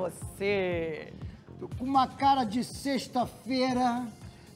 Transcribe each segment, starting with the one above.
Você! Tô com uma cara de sexta-feira.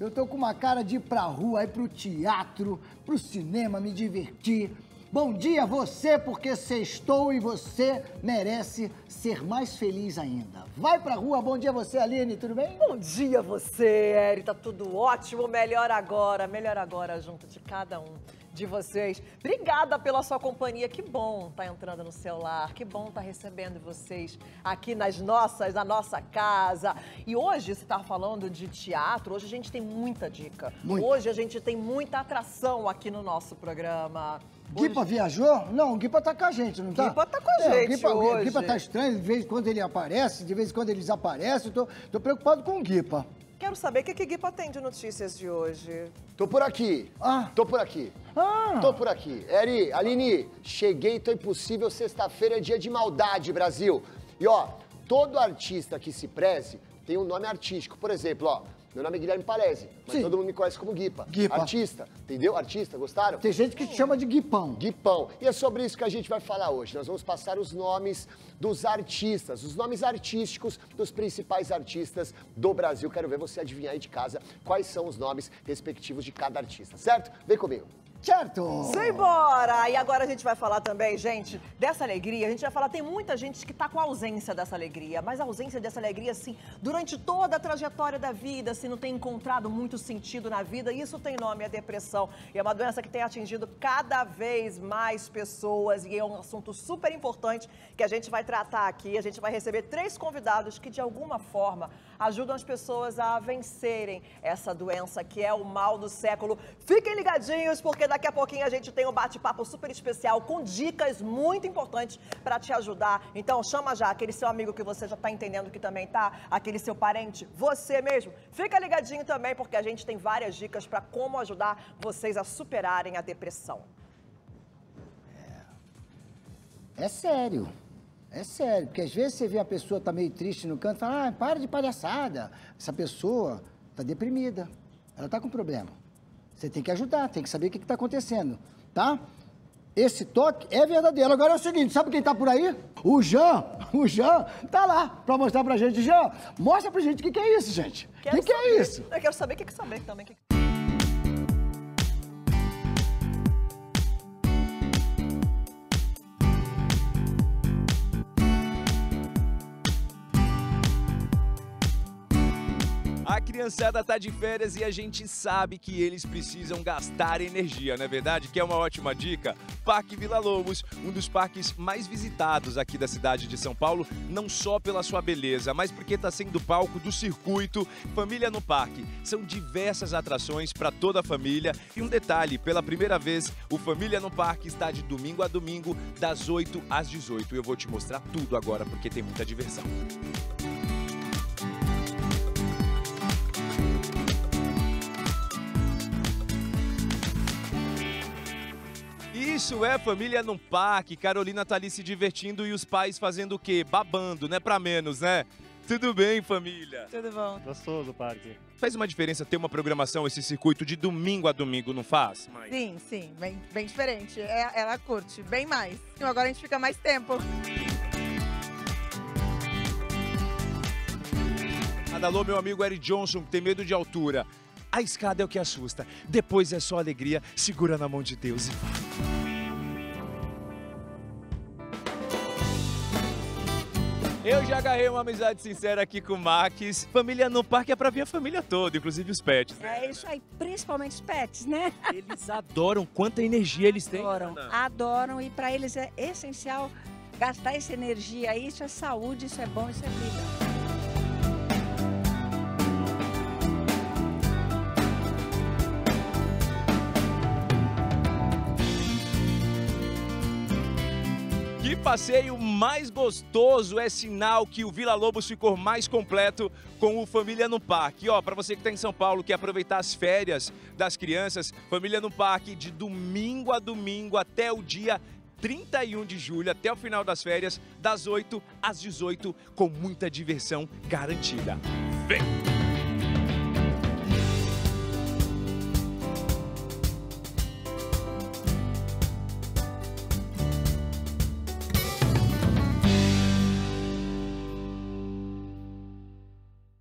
Eu tô com uma cara de ir pra rua, ir pro teatro, pro cinema, me divertir. Bom dia você, porque sextou e você merece ser mais feliz ainda. Vai pra rua, bom dia você, Aline, tudo bem? Bom dia você, Eri, tá tudo ótimo, melhor agora, melhor agora junto de cada um de vocês. Obrigada pela sua companhia, que bom tá entrando no celular, que bom tá recebendo vocês aqui nas nossas, na nossa casa. E hoje você tá falando de teatro, hoje a gente tem muita dica. Muita. Hoje a gente tem muita atração aqui no nosso programa. Guipa viajou? Não, o Guipa tá com a gente, não tá? Guipa tá com a É, gente o Guipa, hoje. Guipa tá estranho, de vez em quando ele aparece, de vez em quando ele desaparece. Tô, tô preocupado com o Guipa. Quero saber o que que Guipa tem de notícias de hoje. Tô por aqui. Ah. Tô por aqui. Ah, Tô por aqui. Eri, Aline, cheguei, tô impossível. Sexta-feira é dia de maldade, Brasil. E ó, todo artista que se preze tem um nome artístico. Por exemplo, ó, meu nome é Guilherme Palese, mas Sim. todo mundo me conhece como Guipa. Guipa. Artista, entendeu? Artista, gostaram? tem gente que te chama de Guipão. Guipão. E é sobre isso que a gente vai falar hoje. Nós vamos passar os nomes dos artistas, os nomes artísticos dos principais artistas do Brasil. Quero ver você adivinhar aí de casa quais são os nomes respectivos de cada artista, certo? Vem comigo. Certo? Simbora! E agora a gente vai falar também, gente, dessa alegria. A gente vai falar, tem muita gente que tá com ausência dessa alegria, mas a ausência dessa alegria, assim, durante toda a trajetória da vida, assim, não tem encontrado muito sentido na vida. Isso tem nome, é depressão. E é uma doença que tem atingido cada vez mais pessoas e é um assunto super importante que a gente vai tratar aqui. A gente vai receber três convidados que, de alguma forma, ajudam as pessoas a vencerem essa doença que é o mal do século. Fiquem ligadinhos, porque daqui a pouquinho a gente tem um bate-papo super especial com dicas muito importantes para te ajudar. Então chama já aquele seu amigo que você já está entendendo que também tá, aquele seu parente, você mesmo. Fica ligadinho também, porque a gente tem várias dicas para como ajudar vocês a superarem a depressão. É sério. É sério, porque às vezes você vê a pessoa tá meio triste no canto fala, ah, para de palhaçada. Essa pessoa tá deprimida, ela tá com problema. Você tem que ajudar, tem que saber o que está acontecendo, tá? Esse toque é verdadeiro. Agora é o seguinte, sabe quem tá por aí? O Jean, o Jean tá lá pra mostrar pra gente. Jean, mostra pra gente o que, que é isso, gente. O que, que é isso? Eu quero saber o que que saber também. que A criançada tá de férias e a gente sabe que eles precisam gastar energia, não é verdade? Que é uma ótima dica. Parque Vila Lobos, um dos parques mais visitados aqui da cidade de São Paulo, não só pela sua beleza, mas porque está sendo palco do circuito Família no Parque. São diversas atrações para toda a família. E um detalhe, pela primeira vez, o Família no Parque está de domingo a domingo, das 8 às 18. Eu vou te mostrar tudo agora porque tem muita diversão. Isso é família num parque. Carolina tá ali se divertindo e os pais fazendo o quê? Babando, né? Pra menos, né? Tudo bem, família? Tudo bom? Gostoso o parque. Faz uma diferença ter uma programação, esse circuito de domingo a domingo, não faz? Mãe? Sim, sim, bem, bem diferente. É- ela curte bem mais. Então agora a gente fica mais tempo. Adalô, meu amigo Eric Johnson, que tem medo de altura. A escada é o que assusta. Depois é só alegria. Segura na mão de Deus e vai. Eu já agarrei uma amizade sincera aqui com o Max. Família no parque é pra vir a família toda, inclusive os pets. É isso aí, principalmente os pets, né? Eles adoram quanta energia eles têm. Adoram, adoram e para eles é essencial gastar essa energia aí. Isso é saúde, isso é bom, isso é vida. Passeio mais gostoso é sinal que o Vila Lobos ficou mais completo com o Família no Parque. Ó, para você que está em São Paulo, quer aproveitar as férias das crianças, Família no Parque de domingo a domingo até o dia 31 de julho, até o final das férias, das 8 às 18, com muita diversão garantida. Vem!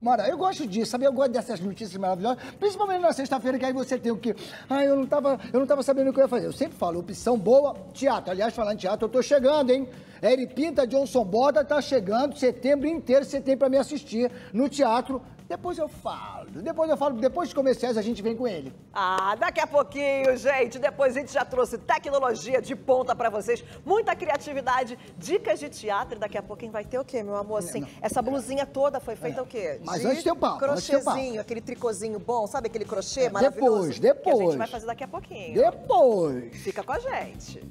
Mara, eu gosto disso, sabe? Eu gosto dessas notícias maravilhosas, principalmente na sexta-feira, que aí você tem o quê? Ah, eu não tava, eu não tava sabendo o que eu ia fazer. Eu sempre falo, opção boa, teatro. Aliás, falando em teatro, eu tô chegando, hein? Eri Pinta, Johnson Boda tá chegando, setembro inteiro você tem pra me assistir no teatro. Depois eu falo, depois eu falo, depois dos comerciais a gente vem com ele. Ah, daqui a pouquinho, gente. Depois a gente já trouxe tecnologia de ponta pra vocês, muita criatividade, dicas de teatro. Daqui a pouquinho vai ter o quê, meu amor? Assim, essa blusinha toda foi feita o quê? Mas De antes tem o papo. Crochêzinho, aquele tricôzinho bom, sabe aquele crochê É, maravilhoso? depois, Que a depois. gente vai fazer daqui a pouquinho. Depois. Fica com a gente.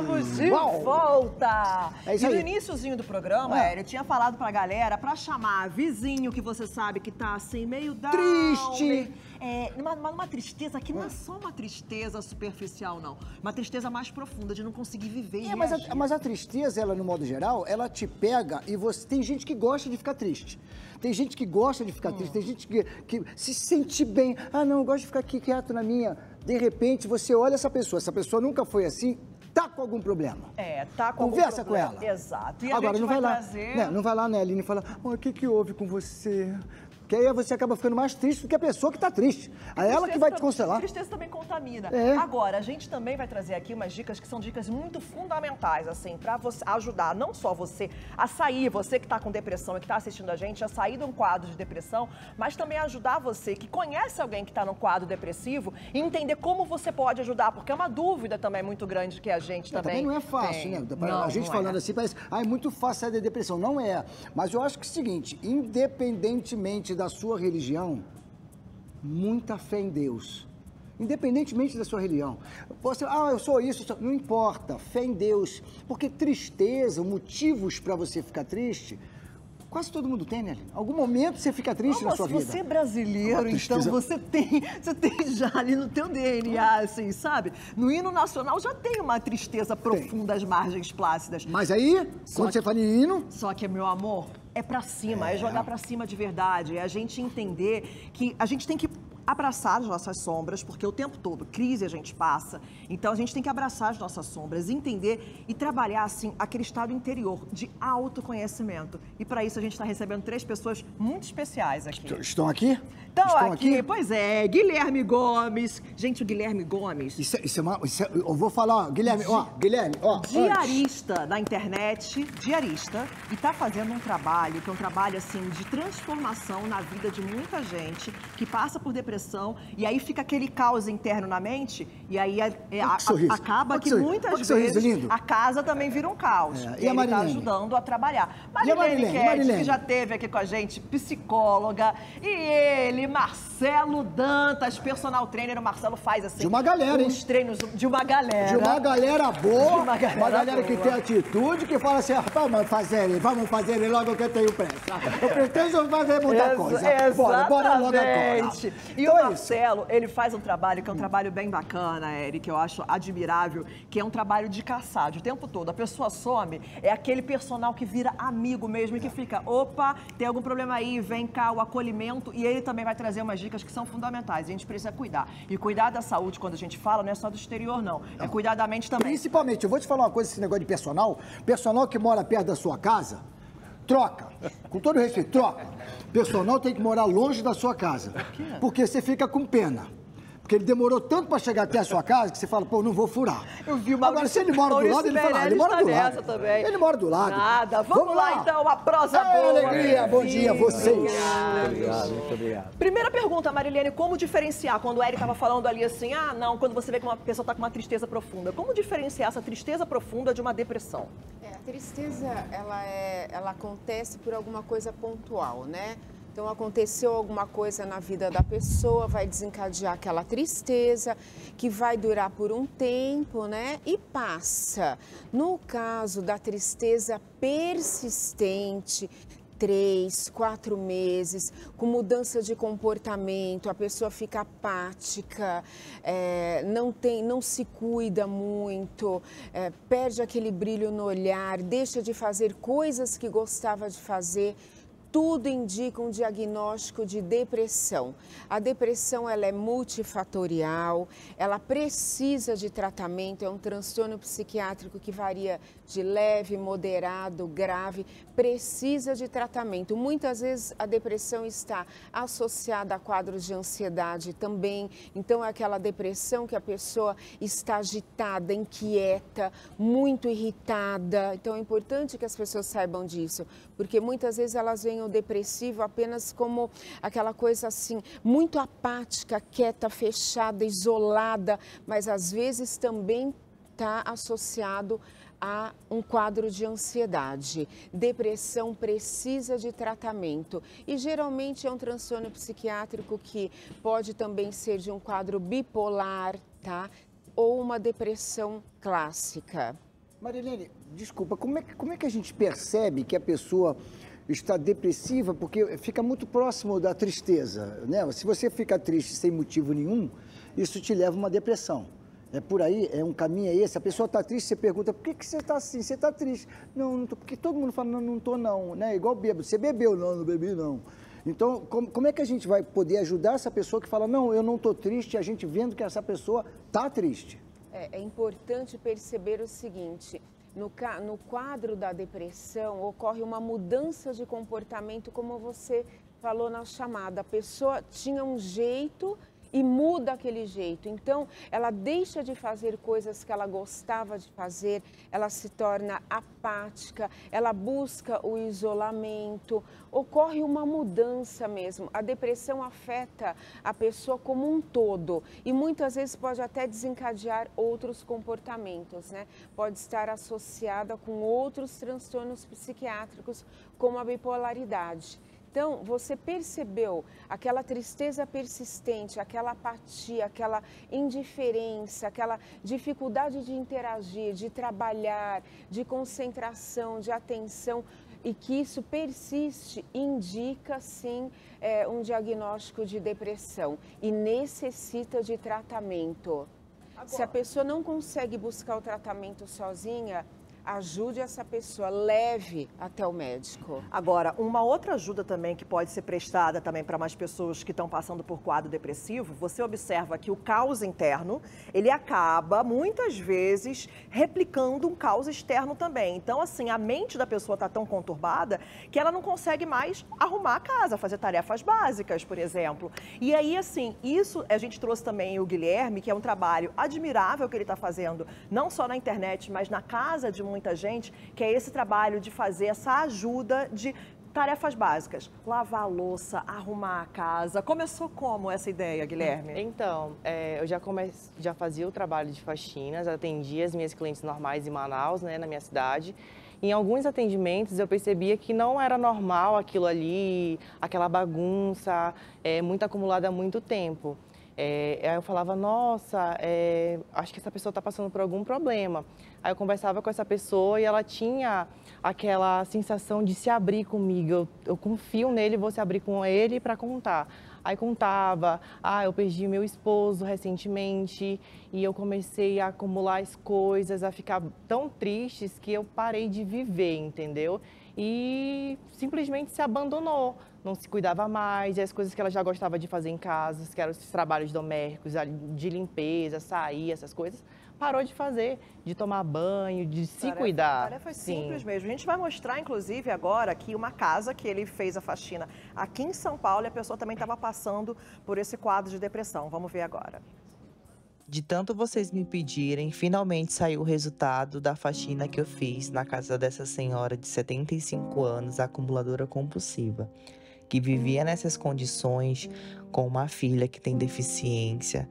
Estamos de Uau. volta! É isso e no aí. iníciozinho do programa, Ah. Eu tinha falado pra galera pra chamar vizinho que você sabe que tá assim, meio down, Triste. meio- É, uma, uma, uma tristeza que não é só uma tristeza superficial, não. Uma tristeza mais profunda de não conseguir viver É, mas, a, mas a tristeza, ela, no modo geral, ela te pega e você. Tem gente que gosta de ficar triste. Tem gente que gosta de ficar triste, tem gente que, que se sente bem. Ah, não, eu gosto de ficar aqui quieto na minha. De repente, você olha essa pessoa, essa pessoa nunca foi assim, tá com algum problema. É, tá com algum Conversa com problema. ela. Exato. E a Agora, não vai, lá. trazer... né, não vai lá, né, Aline, e fala: "Ó, o que, que houve com você? Que aí você acaba ficando mais triste do que a pessoa que tá triste. É ela que vai te consolar. Tristeza também contamina. É. Agora, a gente também vai trazer aqui umas dicas que são dicas muito fundamentais, assim, você ajudar não só você a sair, você que tá com depressão e que tá assistindo a gente, a sair de um quadro de depressão, mas também ajudar você que conhece alguém que tá num quadro depressivo e entender como você pode ajudar, porque é uma dúvida também muito grande que a gente É, também. também não é fácil, tem. né? Não, a gente não falando é. assim parece, ah, é muito fácil sair da depressão. Não é. Mas eu acho que é o seguinte, independentemente da sua religião, muita fé em Deus. Independentemente da sua religião. Você, ah, eu sou isso, eu sou-" não importa, fé em Deus. Porque tristeza, motivos para você ficar triste, quase todo mundo tem, né? Aline? Algum momento você fica triste Não, na sua se vida. você é brasileiro, Uma então você tem, você tem já ali no teu DNA, assim, sabe? No hino nacional já tem uma tristeza profunda às margens plácidas. Mas aí, Só quando que- você fala em hino, Só que, meu amor, é pra cima, é, jogar pra cima de verdade. É a gente entender que a gente tem que abraçar as nossas sombras, porque o tempo todo crise a gente passa. Então a gente tem que abraçar as nossas sombras, entender e trabalhar assim aquele estado interior de autoconhecimento. E pra isso a gente está recebendo três pessoas muito especiais aqui. estão aqui? Estão estão aqui, pois é, Guilherme Gomes. Gente, o Guilherme Gomes, Isso, é- isso é uma. isso é- eu vou falar, ó, Guilherme, ó, Guilherme, ó. antes. diarista da internet, diarista, e tá fazendo um trabalho, que é um trabalho assim de transformação na vida de muita gente que passa por depressão e aí fica aquele caos interno na mente e aí é- é- a- sorriso. acaba que que muitas que vezes lindo. a casa também vira um caos. É, E, e a ele tá ajudando a trabalhar. E a Marilene, Marilene? Kett, Marilene? que já esteve aqui com a gente, psicóloga, e ele, Marcelo Dantas, personal trainer. O Marcelo faz assim. De uma galera, hein? Os treinos de uma galera. De uma galera boa, De uma uma galera, galera que boa. tem atitude, que fala assim, ah, vamos fazer, vamos fazer logo que eu tenho pressa. Eu pretendo fazer muita Ex- coisa. Bora, bora logo agora. E Então o é. Marcelo, ele faz um trabalho que é um trabalho bem bacana, Eric, que eu acho admirável, que é um trabalho de caçade o tempo todo. A pessoa some, é aquele personal que vira amigo mesmo e que fica, opa, tem algum problema aí, vem cá, o acolhimento. E ele também vai trazer umas dicas que são fundamentais. A gente precisa cuidar. E cuidar da saúde, quando a gente fala, não é só do exterior, não. É cuidar da mente também. Principalmente, eu vou te falar uma coisa, esse negócio de personal. Personal que mora perto da sua casa, troca. Com todo respeito, troca. Personal tem que morar longe da sua casa. Porque você fica com pena. Porque ele demorou tanto pra chegar até a sua casa que você fala, pô, não vou furar. Eu vi o Agora, Maurício, se ele mora do Maurício lado, ele fala, ah, ele mora do lado. nessa também. Ele mora do lado. Nada. Vamos, lá, então, uma prosa Ei, boa. alegria, bom dia a vocês. Obrigado, muito obrigado. Primeira pergunta, Marilene, como diferenciar quando o Eric estava falando ali assim, ah, não, quando você vê que uma pessoa está com uma tristeza profunda, como diferenciar essa tristeza profunda de uma depressão? É, a tristeza, ela, é, ela acontece por alguma coisa pontual, né? Então, aconteceu alguma coisa na vida da pessoa, vai desencadear aquela tristeza, que vai durar por um tempo, né? E passa. No caso da tristeza persistente, três, quatro meses, com mudança de comportamento, a pessoa fica apática, é, não, tem, não se cuida muito, é, perde aquele brilho no olhar, deixa de fazer coisas que gostava de fazer. Tudo indica um diagnóstico de depressão. A depressão ela é multifatorial, ela precisa de tratamento, é um transtorno psiquiátrico que varia de leve, moderado, grave, precisa de tratamento. Muitas vezes a depressão está associada a quadros de ansiedade também. Então é aquela depressão que a pessoa está agitada, inquieta, muito irritada. Então é importante que as pessoas saibam disso, porque muitas vezes elas veem depressivo apenas como aquela coisa assim, muito apática, quieta, fechada, isolada, mas às vezes também está associado a um quadro de ansiedade. Depressão precisa de tratamento e geralmente é um transtorno psiquiátrico que pode também ser de um quadro bipolar, tá? Ou uma depressão clássica. Marilene, desculpa, como é, que, como é que a gente percebe que a pessoa está depressiva? Porque fica muito próximo da tristeza, né? Se você fica triste sem motivo nenhum, isso te leva a uma depressão. É por aí, é um caminho é esse. A pessoa está triste, você pergunta, por que, que você está assim? Você está triste? Não, não tô, porque todo mundo fala, não, não estou não, né? Igual bebo. Você bebeu? Não, não bebi não. Então, como, como é que a gente vai poder ajudar essa pessoa que fala, não, eu não estou triste, a gente vendo que essa pessoa está triste? É, é importante perceber o seguinte, no, no quadro da depressão ocorre uma mudança de comportamento, como você falou na chamada. A pessoa tinha um jeito e muda aquele jeito. Então, ela deixa de fazer coisas que ela gostava de fazer, ela se torna apática, ela busca o isolamento, ocorre uma mudança mesmo. A depressão afeta a pessoa como um todo e muitas vezes pode até desencadear outros comportamentos, né? Pode estar associada com outros transtornos psiquiátricos, como a bipolaridade. Então, você percebeu aquela tristeza persistente, aquela apatia, aquela indiferença, aquela dificuldade de interagir, de trabalhar, de concentração, de atenção, e que isso persiste, indica sim é, um diagnóstico de depressão e necessita de tratamento. Agora. Se a pessoa não consegue buscar o tratamento sozinha, ajude essa pessoa, leve até o médico. Agora, uma outra ajuda também que pode ser prestada também para mais pessoas que estão passando por quadro depressivo, você observa que o caos interno, ele acaba muitas vezes replicando um caos externo também. Então, assim, a mente da pessoa está tão conturbada que ela não consegue mais arrumar a casa, fazer tarefas básicas, por exemplo. E aí, assim, isso a gente trouxe também o Guilherme, que é um trabalho admirável que ele está fazendo, não só na internet, mas na casa de muita gente, que é esse trabalho de fazer essa ajuda de tarefas básicas, lavar a louça, arrumar a casa. Começou como essa ideia, Guilherme? Então, é, eu já, come... já fazia o trabalho de faxinas, atendia as minhas clientes normais em Manaus, né, na minha cidade. Em alguns atendimentos eu percebia que não era normal aquilo ali, aquela bagunça, é, muito acumulada há muito tempo. É, aí eu falava, nossa, é, acho que essa pessoa está passando por algum problema. Aí eu conversava com essa pessoa e ela tinha aquela sensação de se abrir comigo. Eu, eu confio nele, vou se abrir com ele para contar. Aí contava, ah, eu perdi meu esposo recentemente e eu comecei a acumular as coisas, a ficar tão tristes que eu parei de viver, entendeu? E simplesmente se abandonou não se cuidava mais, e as coisas que ela já gostava de fazer em casa, que eram os trabalhos domésticos, de limpeza, sair, essas coisas, parou de fazer, de tomar banho, de se tarefa, cuidar. Tarefa simples mesmo. A gente vai mostrar, inclusive, agora aqui uma casa que ele fez a faxina aqui em São Paulo e a pessoa também estava passando por esse quadro de depressão. Vamos ver agora. De tanto vocês me pedirem, finalmente saiu o resultado da faxina que eu fiz na casa dessa senhora de 75 anos, acumuladora compulsiva que vivia nessas condições com uma filha que tem deficiência.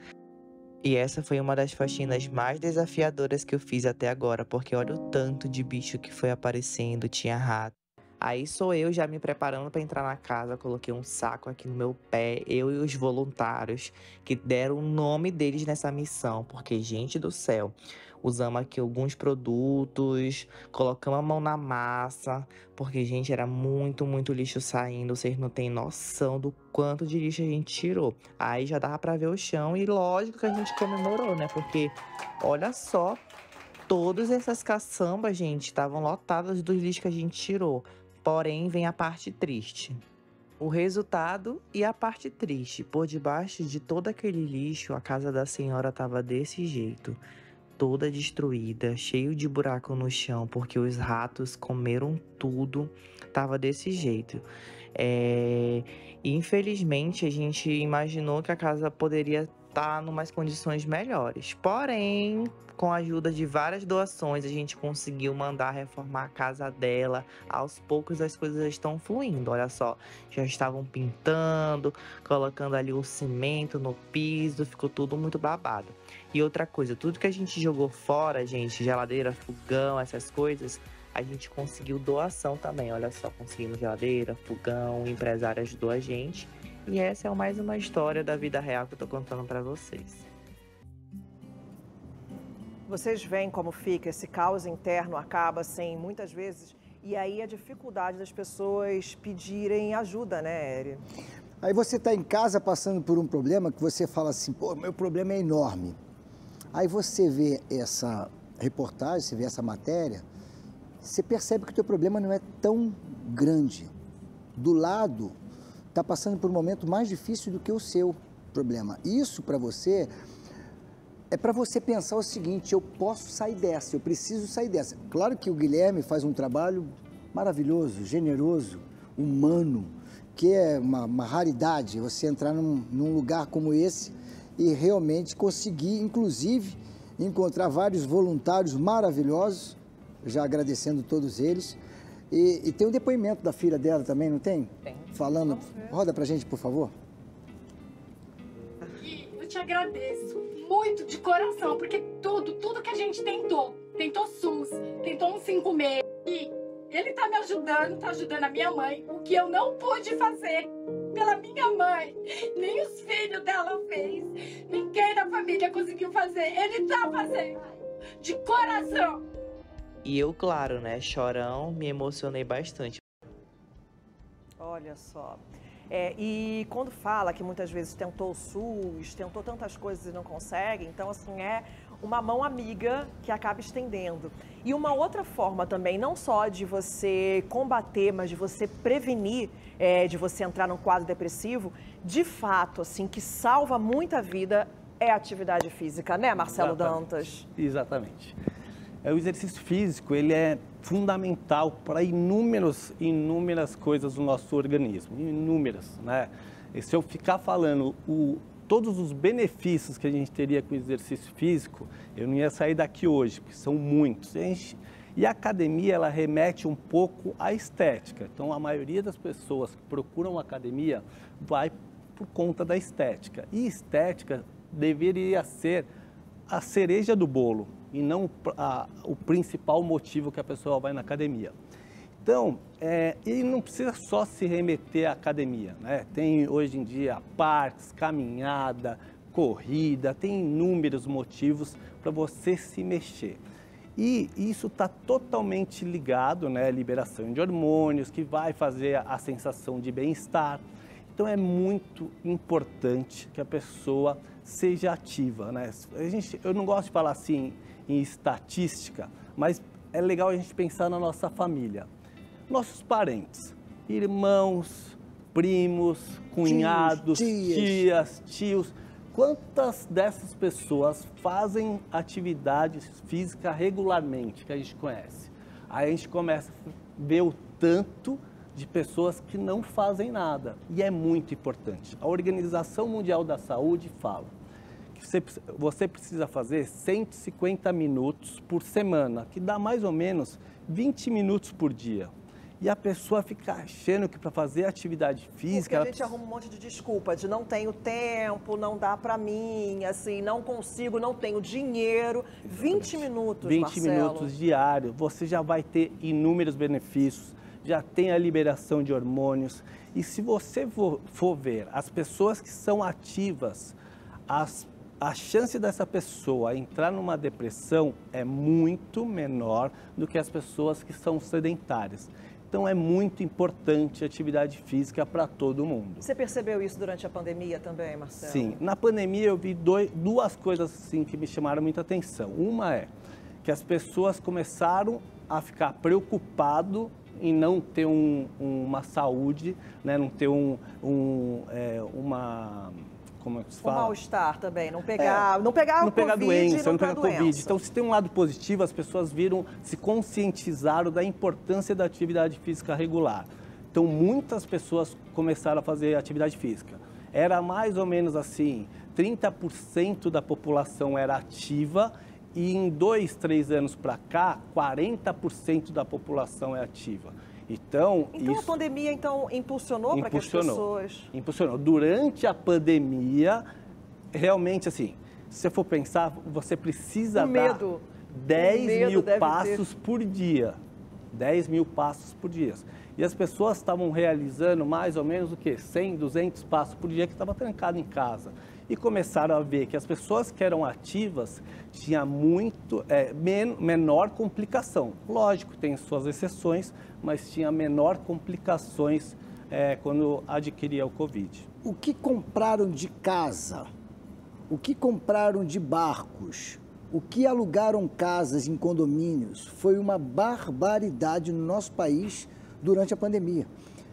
E essa foi uma das faxinas mais desafiadoras que eu fiz até agora, porque olha o tanto de bicho que foi aparecendo, tinha rato. Aí sou eu já me preparando para entrar na casa, coloquei um saco aqui no meu pé, eu e os voluntários que deram o nome deles nessa missão, porque gente do céu, usamos aqui alguns produtos, colocamos a mão na massa, porque, gente, era muito, muito lixo saindo. Vocês não têm noção do quanto de lixo a gente tirou. Aí já dava pra ver o chão e lógico que a gente comemorou, né? Porque, olha só, todas essas caçambas, gente, estavam lotadas dos lixos que a gente tirou. Porém, vem a parte triste. O resultado e a parte triste. Por debaixo de todo aquele lixo, a casa da senhora estava desse jeito, toda destruída, cheio de buraco no chão, porque os ratos comeram tudo. Tava desse jeito. É... Infelizmente, a gente imaginou que a casa poderia estar tá em umas condições melhores. Porém, com a ajuda de várias doações, a gente conseguiu mandar reformar a casa dela. Aos poucos as coisas estão fluindo. Olha só, já estavam pintando, colocando ali o cimento no piso, ficou tudo muito babado. E outra coisa, tudo que a gente jogou fora, gente, geladeira, fogão, essas coisas, a gente conseguiu doação também. Olha só, conseguimos geladeira, fogão, empresário ajudou a gente. E essa é mais uma história da vida real que eu tô contando para vocês. Vocês veem como fica, esse caos interno acaba sem, muitas vezes, e aí a dificuldade das pessoas pedirem ajuda, né, Eri? Aí você está em casa passando por um problema que você fala assim, pô, meu problema é enorme. Aí você vê essa reportagem, você vê essa matéria, você percebe que o teu problema não é tão grande. Do lado, está passando por um momento mais difícil do que o seu problema. Isso para você é para você pensar o seguinte: eu posso sair dessa, eu preciso sair dessa. Claro que o Guilherme faz um trabalho maravilhoso, generoso, humano, que é uma, uma raridade você entrar num, num, lugar como esse e realmente conseguir, inclusive, encontrar vários voluntários maravilhosos, já agradecendo todos eles. E, e tem um depoimento da filha dela também, não tem? Tem. Falando, roda pra gente, por favor. E eu te agradeço muito de coração, porque tudo, tudo que a gente tentou, tentou SUS, tentou um 56, e ele tá me ajudando, tá ajudando a minha mãe, o que eu não pude fazer pela minha mãe, nem os filhos dela fez, ninguém da família conseguiu fazer, ele tá fazendo, de coração. E eu, claro, né, chorão, me emocionei bastante. Olha só. É, e quando fala que muitas vezes tentou o SUS, tentou tantas coisas e não consegue, então assim é uma mão amiga que acaba estendendo. E uma outra forma também, não só de você combater, mas de você prevenir, é, de você entrar num quadro depressivo, de fato, assim, que salva muita vida é a atividade física, né, Marcelo Exatamente. Dantas? Exatamente. É, o exercício físico, ele é fundamental para inúmeras, inúmeras coisas do nosso organismo, inúmeras, né? E se eu ficar falando o, todos os benefícios que a gente teria com o exercício físico, eu não ia sair daqui hoje, porque são muitos. E a, gente, e a academia, ela remete um pouco à estética. Então, a maioria das pessoas que procuram academia vai por conta da estética. E estética deveria ser a cereja do bolo e não a, o principal motivo que a pessoa vai na academia. Então, é, e não precisa só se remeter à academia, né? Tem hoje em dia parques, caminhada, corrida, tem inúmeros motivos para você se mexer. E isso está totalmente ligado, né, liberação de hormônios, que vai fazer a sensação de bem-estar. Então é muito importante que a pessoa seja ativa, né? A gente, eu não gosto de falar assim em estatística, mas é legal a gente pensar na nossa família. Nossos parentes, irmãos, primos, cunhados, tios, tias, tios. Quantas dessas pessoas fazem atividade física regularmente que a gente conhece? Aí a gente começa a ver o tanto de pessoas que não fazem nada. E é muito importante. A Organização Mundial da Saúde fala você, você precisa fazer 150 minutos por semana, que dá mais ou menos 20 minutos por dia. E a pessoa fica achando que para fazer atividade física. Porque a gente arruma um monte de desculpa de não tenho tempo, não dá para mim, assim, não consigo, não tenho dinheiro. 20 minutos, 20 Marcelo. minutos diário, você já vai ter inúmeros benefícios já tem a liberação de hormônios. E se você for, for ver as pessoas que são ativas, as, a chance dessa pessoa entrar numa depressão é muito menor do que as pessoas que são sedentárias. Então é muito importante a atividade física para todo mundo. Você percebeu isso durante a pandemia também, Marcelo? Sim, na pandemia eu vi dois, duas coisas assim que me chamaram muita atenção. Uma é que as pessoas começaram a ficar preocupado em não ter um, uma saúde, né? não ter um, um é, uma como é que se fala? O mal-estar também, não pegar, é, não pegar não pegar COVID, doença, não, não pegar doença. Covid. Então, se tem um lado positivo, as pessoas viram, se conscientizaram da importância da atividade física regular. Então, muitas pessoas começaram a fazer atividade física. Era mais ou menos assim, 30% da população era ativa e em dois, três anos para cá, 40% da população é ativa. Então, então isso... a pandemia então impulsionou, para que as pessoas. Impulsionou. Durante a pandemia, realmente assim, se você for pensar, você precisa o medo. dar 10 medo mil passos ter. por dia. 10 mil passos por dia. E as pessoas estavam realizando mais ou menos o quê? 100, 200 passos por dia que estava trancado em casa. E começaram a ver que as pessoas que eram ativas tinham muito, é, men menor complicação. Lógico, tem suas exceções, mas tinha menor complicações é, quando adquiria o Covid. O que compraram de casa? O que compraram de barcos? O que alugaram casas em condomínios? Foi uma barbaridade no nosso país durante a pandemia.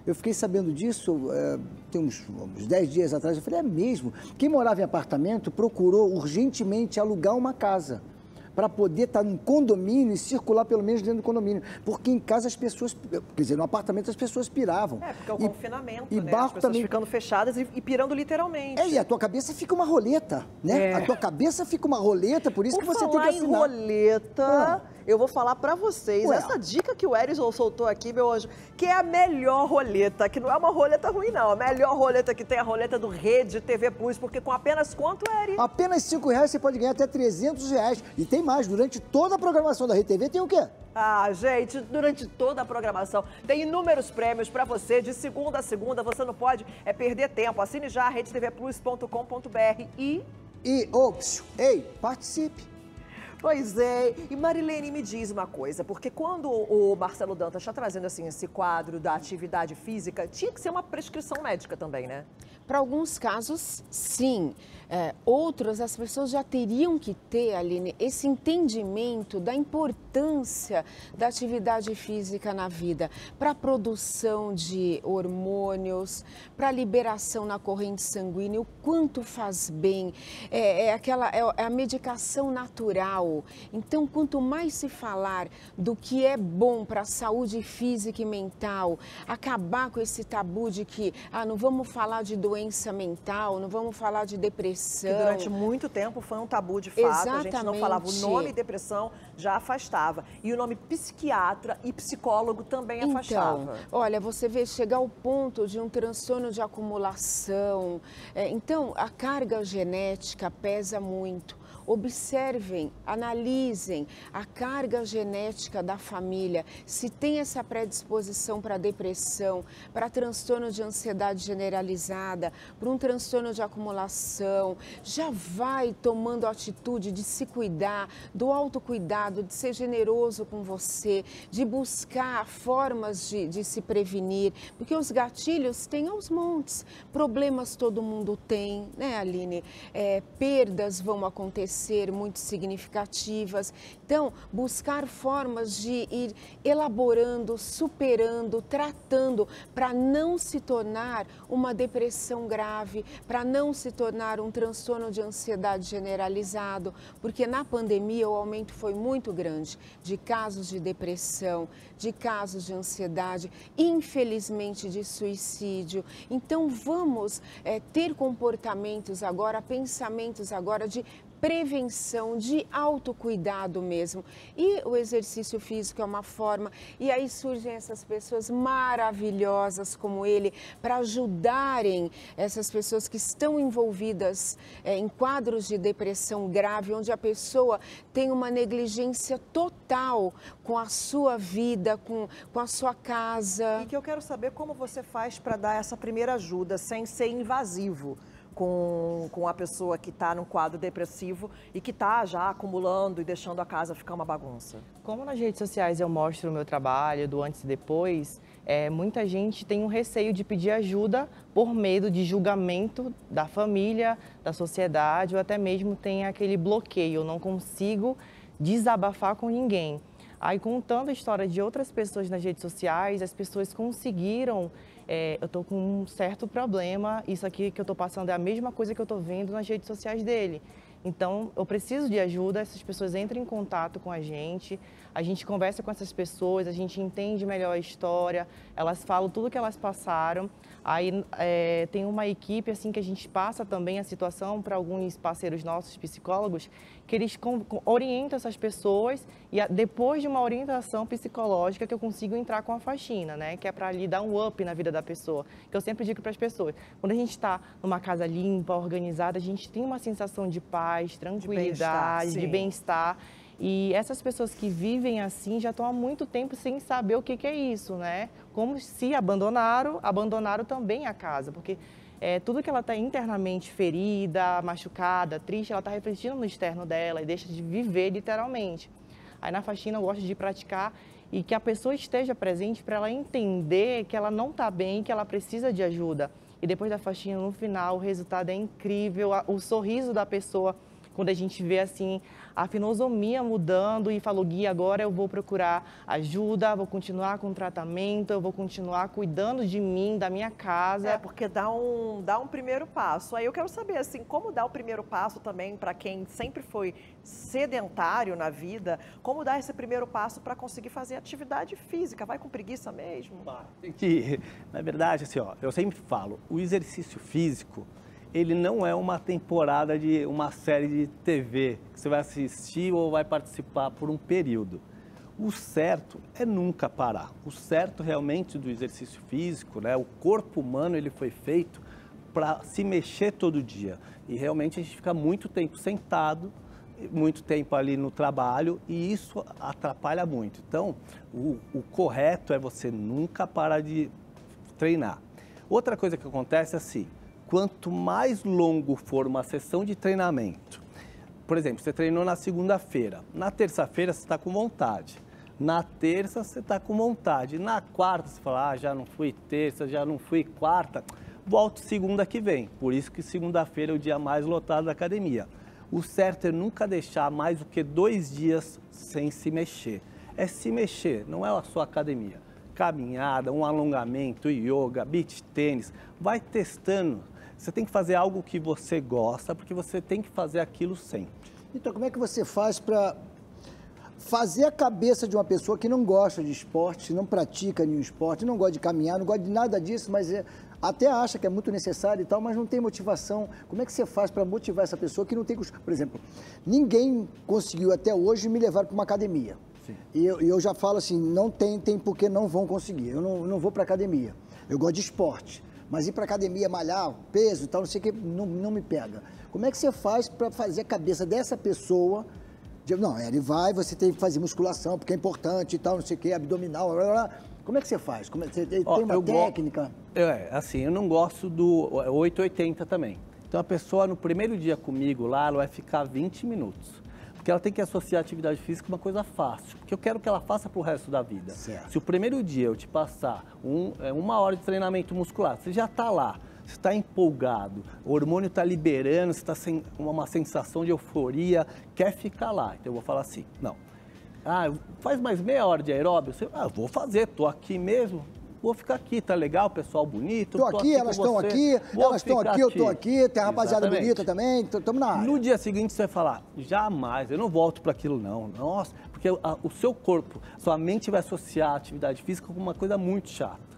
Eu fiquei sabendo disso é, tem uns, uns 10 dias atrás. Eu falei, é mesmo? Quem morava em apartamento procurou urgentemente alugar uma casa para poder estar tá num condomínio e circular pelo menos dentro do condomínio. Porque em casa as pessoas, quer dizer, no apartamento as pessoas piravam. É, porque é o e, confinamento, e né? Barco as pessoas também... ficando fechadas e, e, pirando literalmente. É, e a tua cabeça fica uma roleta, né? É. A tua cabeça fica uma roleta, por isso por que você tem que assinar. em roleta... Ah eu vou falar para vocês Ué. essa dica que o Erison soltou aqui, meu anjo, que é a melhor roleta, que não é uma roleta ruim, não. A melhor roleta que tem é a roleta do Rede TV Plus, porque com apenas quanto, Eri? Apenas 5 reais você pode ganhar até 300 reais. E tem mais, durante toda a programação da Rede TV tem o quê? Ah, gente, durante toda a programação tem inúmeros prêmios para você, de segunda a segunda, você não pode é perder tempo. Assine já redetvplus.com.br e... E, ops, ei, participe. Pois é. E Marilene, me diz uma coisa, porque quando o Marcelo Dantas está trazendo assim esse quadro da atividade física, tinha que ser uma prescrição médica também, né? Para alguns casos, sim. É, outros, as pessoas já teriam que ter, Aline, esse entendimento da importância da atividade física na vida, para a produção de hormônios, para a liberação na corrente sanguínea, o quanto faz bem. É, é aquela, é, é a medicação natural. Então, quanto mais se falar do que é bom para a saúde física e mental, acabar com esse tabu de que, ah, não vamos falar de doença mental, não vamos falar de depressão depressão. Que durante muito tempo foi um tabu de fato. Exatamente. A gente não falava o nome depressão, já afastava. E o nome psiquiatra e psicólogo também então, afastava. Olha, você vê chegar ao ponto de um transtorno de acumulação. É, então, a carga genética pesa muito observem, analisem a carga genética da família, se tem essa predisposição para depressão, para transtorno de ansiedade generalizada, para um transtorno de acumulação, já vai tomando a atitude de se cuidar, do autocuidado, de ser generoso com você, de buscar formas de, de se prevenir, porque os gatilhos têm aos montes, problemas todo mundo tem, né, Aline? É, perdas vão acontecer ser muito significativas. Então, buscar formas de ir elaborando, superando, tratando para não se tornar uma depressão grave, para não se tornar um transtorno de ansiedade generalizado, porque na pandemia o aumento foi muito grande de casos de depressão, de casos de ansiedade, infelizmente de suicídio. Então, vamos é, ter comportamentos agora, pensamentos agora de prevenção, de autocuidado mesmo. E o exercício físico é uma forma, e aí surgem essas pessoas maravilhosas como ele para ajudarem essas pessoas que estão envolvidas é, em quadros de depressão grave, onde a pessoa tem uma negligência total com a sua vida, com, com a sua casa. E que eu quero saber como você faz para dar essa primeira ajuda sem ser invasivo com, com a pessoa que está num quadro depressivo e que está já acumulando e deixando a casa ficar uma bagunça? Como nas redes sociais eu mostro o meu trabalho do antes e depois, é, muita gente tem um receio de pedir ajuda por medo de julgamento da família, da sociedade, ou até mesmo tem aquele bloqueio, eu não consigo desabafar com ninguém. Aí, contando a história de outras pessoas nas redes sociais, as pessoas conseguiram. É, eu estou com um certo problema, isso aqui que eu estou passando é a mesma coisa que eu estou vendo nas redes sociais dele. Então, eu preciso de ajuda, essas pessoas entram em contato com a gente, a gente conversa com essas pessoas, a gente entende melhor a história, elas falam tudo que elas passaram. Aí é, tem uma equipe assim que a gente passa também a situação para alguns parceiros nossos, psicólogos, que eles com- orientam essas pessoas e a- depois de uma orientação psicológica que eu consigo entrar com a faxina, né? Que é para ali dar um up na vida da pessoa. Que eu sempre digo para as pessoas, quando a gente está numa casa limpa, organizada, a gente tem uma sensação de paz, tranquilidade, de bem-estar. E essas pessoas que vivem assim já estão há muito tempo sem saber o que, que é isso, né? Como se abandonaram, abandonaram também a casa, porque é, tudo que ela está internamente ferida, machucada, triste, ela está refletindo no externo dela e deixa de viver literalmente. Aí na faxina eu gosto de praticar e que a pessoa esteja presente para ela entender que ela não está bem, que ela precisa de ajuda. E depois da faxina, no final, o resultado é incrível, o sorriso da pessoa quando a gente vê assim a finosomia mudando e falou Gui, agora eu vou procurar ajuda, vou continuar com o tratamento, eu vou continuar cuidando de mim, da minha casa. É, porque dá um, dá um primeiro passo. Aí eu quero saber, assim, como dar o primeiro passo também para quem sempre foi sedentário na vida, como dar esse primeiro passo para conseguir fazer atividade física? Vai com preguiça mesmo? Tem que, na verdade, assim, ó, eu sempre falo, o exercício físico, ele não é uma temporada de uma série de TV que você vai assistir ou vai participar por um período. O certo é nunca parar. O certo realmente do exercício físico, né? O corpo humano ele foi feito para se mexer todo dia. E realmente a gente fica muito tempo sentado, muito tempo ali no trabalho e isso atrapalha muito. Então, o, o correto é você nunca parar de treinar. Outra coisa que acontece é assim, quanto mais longo for uma sessão de treinamento, por exemplo, você treinou na segunda-feira, na terça-feira você está com vontade, na terça você está com vontade, na quarta você fala, ah, já não fui terça, já não fui quarta, volto segunda que vem. Por isso que segunda-feira é o dia mais lotado da academia. O certo é nunca deixar mais do que dois dias sem se mexer. É se mexer, não é a sua academia. Caminhada, um alongamento, yoga, beach tênis, vai testando. Você tem que fazer algo que você gosta, porque você tem que fazer aquilo sempre. Então, como é que você faz para fazer a cabeça de uma pessoa que não gosta de esporte, não pratica nenhum esporte, não gosta de caminhar, não gosta de nada disso, mas é- até acha que é muito necessário e tal, mas não tem motivação. Como é que você faz para motivar essa pessoa que não tem... Por exemplo, ninguém conseguiu até hoje me levar para uma academia. E eu, eu já falo assim, não tem, tem porque não vão conseguir. Eu não, não vou para academia. Eu gosto de esporte. Mas ir para academia, malhar, peso e tal, não sei o que, não, não me pega. Como é que você faz para fazer a cabeça dessa pessoa... de- não, ele vai, você tem que fazer musculação, porque é importante e tal, não sei o que, abdominal, blá, blá, blá. Como é que você faz? Como é, você tem Ó, uma go- técnica? É, assim, eu não gosto do 880 também. Então a pessoa no primeiro dia comigo lá, ela vai ficar 20 minutos. Porque ela tem que associar a atividade física com uma coisa fácil. Porque eu quero que ela faça pro resto da vida. Se o primeiro dia eu te passar um- é, uma hora de treinamento muscular, você já está lá, você está empolgado, o hormônio está liberando, você está com uma sensação de euforia, quer ficar lá. Então eu vou falar assim, não. Ah, faz mais meia hora de aeróbio? Você, ah, vou fazer, tô aqui mesmo. Vou ficar aqui, tá legal, pessoal bonito. Tô aqui, elas com estão aqui, vou elas estão aqui, eu tô aqui, tem a rapaziada Exatamente. bonita também, estamos na área. No dia seguinte você vai falar, jamais, eu não volto para aquilo não. Nossa, porque a- o seu corpo, sua mente vai associar a atividade física com uma coisa muito chata.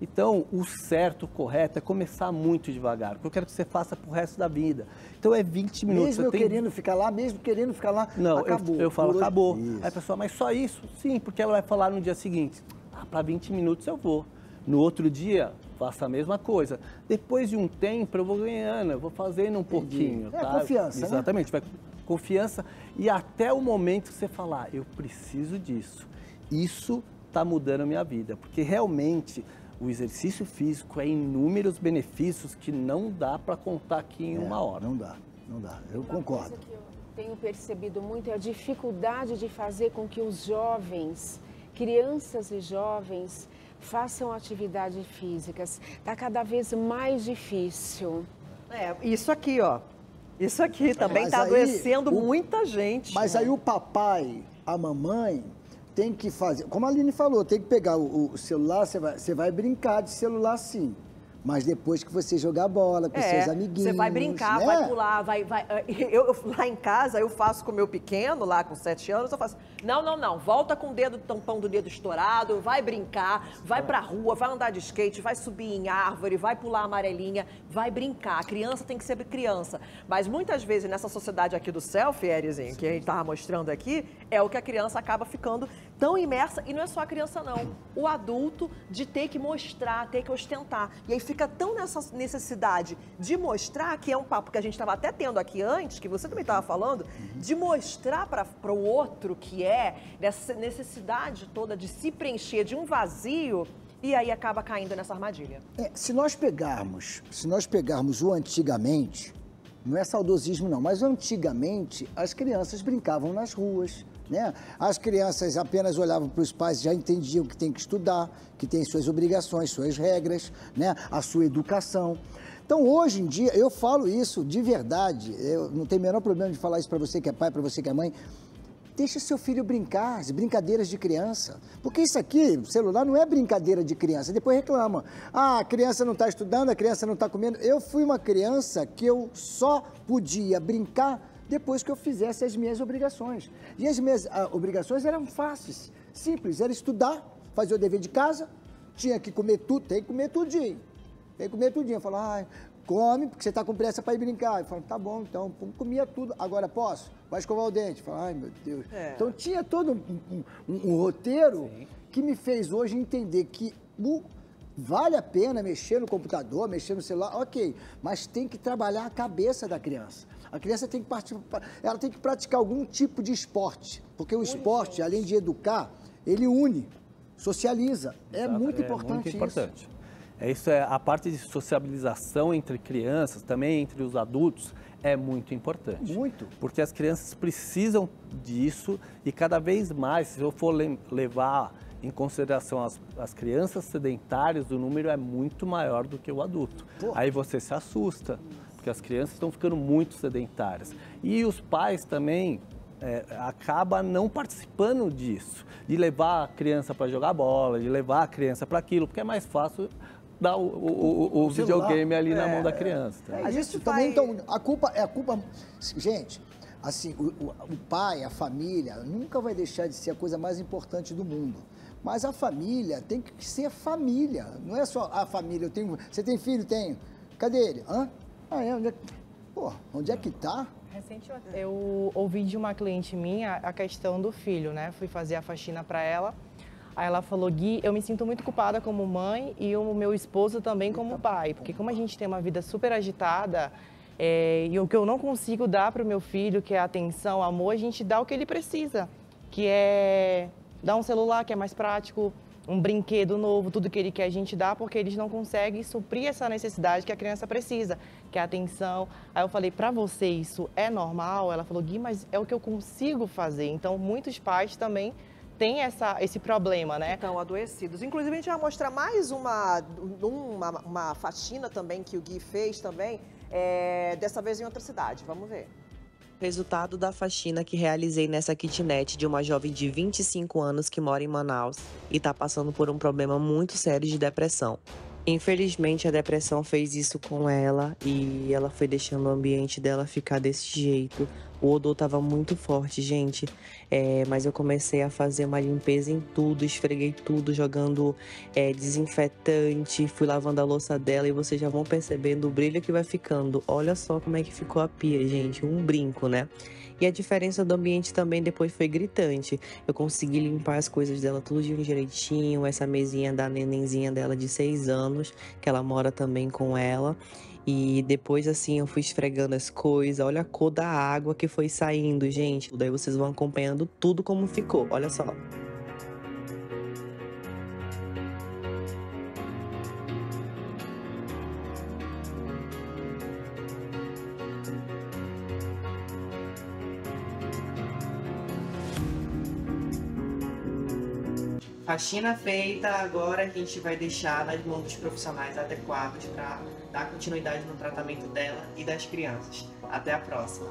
Então, o certo, o correto é começar muito devagar, porque eu quero que você faça pro resto da vida. Então é 20 minutos. Mesmo eu tem- querendo ficar lá, mesmo querendo ficar lá, Não, eu- acabou. eu, falo, Por hoje- acabou. Isso. Aí a pessoa, mas só isso? Sim, porque ela vai falar no dia seguinte, ah, para 20 minutos eu vou. No outro dia, faça a mesma coisa. Depois de um tempo, eu vou ganhando, eu vou fazendo um pouquinho. É, tá? confiança, né? Exatamente, vai confiança e até o momento que você falar, eu preciso disso. Isso está mudando a minha vida, porque realmente o exercício físico é inúmeros benefícios que não dá para contar aqui em uma hora. É, Não dá, não dá. Eu Uma concordo. coisa que eu tenho percebido muito é a dificuldade de fazer com que os jovens, crianças e jovens, façam atividades físicas. Está cada vez mais difícil. É, isso aqui, ó. Isso aqui também está adoecendo o- muita gente. Mas né? aí o papai, a mamãe, tem que fazer, como a Aline falou, tem que pegar o, o celular, você vai, você vai brincar de celular sim. Mas depois que você jogar bola com seus amiguinhos. É, Você vai brincar, né? vai pular, vai. vai eu, eu- lá em casa, eu faço com o meu pequeno, lá com sete anos, eu faço. Não, não, não. Volta com o dedo, tampão do dedo estourado, vai brincar, vai pra rua, vai andar de skate, vai subir em árvore, vai pular amarelinha, vai brincar. A criança tem que ser criança. Mas muitas vezes nessa sociedade aqui do selfie, Erizinho, que a gente tava mostrando aqui, é o que a criança acaba ficando tão imersa. E não é só a criança, não. O adulto de ter que mostrar, ter que ostentar. E aí fica tão nessa necessidade de mostrar, que é um papo que a gente estava até tendo aqui antes, que você também estava falando, de mostrar para o outro que é, dessa necessidade toda de se preencher de um vazio, e aí acaba caindo nessa armadilha. É, se nós pegarmos, se nós pegarmos o antigamente, não é saudosismo não, mas antigamente as crianças brincavam nas ruas, né? As crianças apenas olhavam para os pais já entendiam que tem que estudar, que tem suas obrigações, suas regras, né? A sua educação. Então, hoje em dia, eu falo isso de verdade, eu não tenho o menor problema de falar isso para você que é pai, para você que é mãe. Deixa seu filho brincar, as brincadeiras de criança. Porque isso aqui, celular, não é brincadeira de criança. Depois reclama. Ah, a criança não está estudando, a criança não está comendo. Eu fui uma criança que eu só podia brincar depois que eu fizesse as minhas obrigações. E as minhas ah, obrigações eram fáceis, simples. Era estudar, fazer o dever de casa, tinha que comer tudo, tem que comer tudinho. Tem que comer tudinho. Eu falava, ai, come, porque você está com pressa para ir brincar. Eu falava, tá bom, então, comia tudo. Agora posso? Vai escovar o dente. Eu falava, ai, meu Deus. É. Então tinha todo um, um- um roteiro que me fez hoje entender que o- vale a pena mexer no computador, mexer no celular, ok, mas tem que trabalhar a cabeça da criança. A criança tem que participar, ela tem que praticar algum tipo de esporte, porque o esporte, além de educar, ele une, socializa. É muito importante muito importante. É isso é a parte de sociabilização entre crianças, também entre os adultos, é muito importante. Muito. Porque as crianças precisam disso e cada vez mais, se eu for levar em consideração as, as crianças sedentárias, o número é muito maior do que o adulto. Aí você se assusta, porque as crianças estão ficando muito sedentárias. E os pais também é, acaba não participando disso, de levar a criança para jogar bola, de levar a criança para aquilo, porque é mais fácil dar o, o- o- o videogame ali na É, mão da é. criança. tá? A gente também, então, a culpa é a culpa. Gente, assim, o, o- o pai, a família, nunca vai deixar de ser a coisa mais importante do mundo. Mas a família tem que ser família. Não é só a família. Eu tenho, você tem filho? Tenho. Cadê ele? Hã? Ah, é, onde é, pô, onde é que tá? Recentemente, eu ouvi de uma cliente minha a questão do filho, né? Fui fazer a faxina para ela. Aí ela falou, Gui, eu me sinto muito culpada como mãe e o meu esposo também como pai. Porque como a gente tem uma vida super agitada, é, e o que eu não consigo dar para o meu filho, que é atenção, amor, a gente dá o que ele precisa. Que é dar um celular, que é mais prático, um brinquedo novo, tudo que ele quer a gente dá, porque eles não conseguem suprir essa necessidade que a criança precisa, que é atenção. Aí eu falei, para você isso é normal? Ela falou, Gui, mas é o que eu consigo fazer. Então, muitos pais também têm essa, esse problema, né? Estão adoecidos. Inclusive, a gente vai mostrar mais uma, uma, uma faxina também que o Gui fez também, é, dessa vez em outra cidade. Vamos ver. Resultado da faxina que realizei nessa kitnet de uma jovem de 25 anos que mora em Manaus e está passando por um problema muito sério de depressão. Infelizmente, a depressão fez isso com ela e ela foi deixando o ambiente dela ficar desse jeito. O odor tava muito forte, gente. É, mas eu comecei a fazer uma limpeza em tudo, esfreguei tudo, jogando é, desinfetante, fui lavando a louça dela e vocês já vão percebendo o brilho que vai ficando. Olha só como é que ficou a pia, gente. Um brinco, né? E a diferença do ambiente também depois foi gritante. Eu consegui limpar as coisas dela tudo direitinho, essa mesinha da nenenzinha dela de seis anos, que ela mora também com ela. E depois, assim, eu fui esfregando as coisas. Olha a cor da água que foi saindo, gente. Daí vocês vão acompanhando tudo como ficou. Olha só. Faxina feita, agora a gente vai deixar nas mãos dos profissionais adequados para dar continuidade no tratamento dela e das crianças. Até a próxima.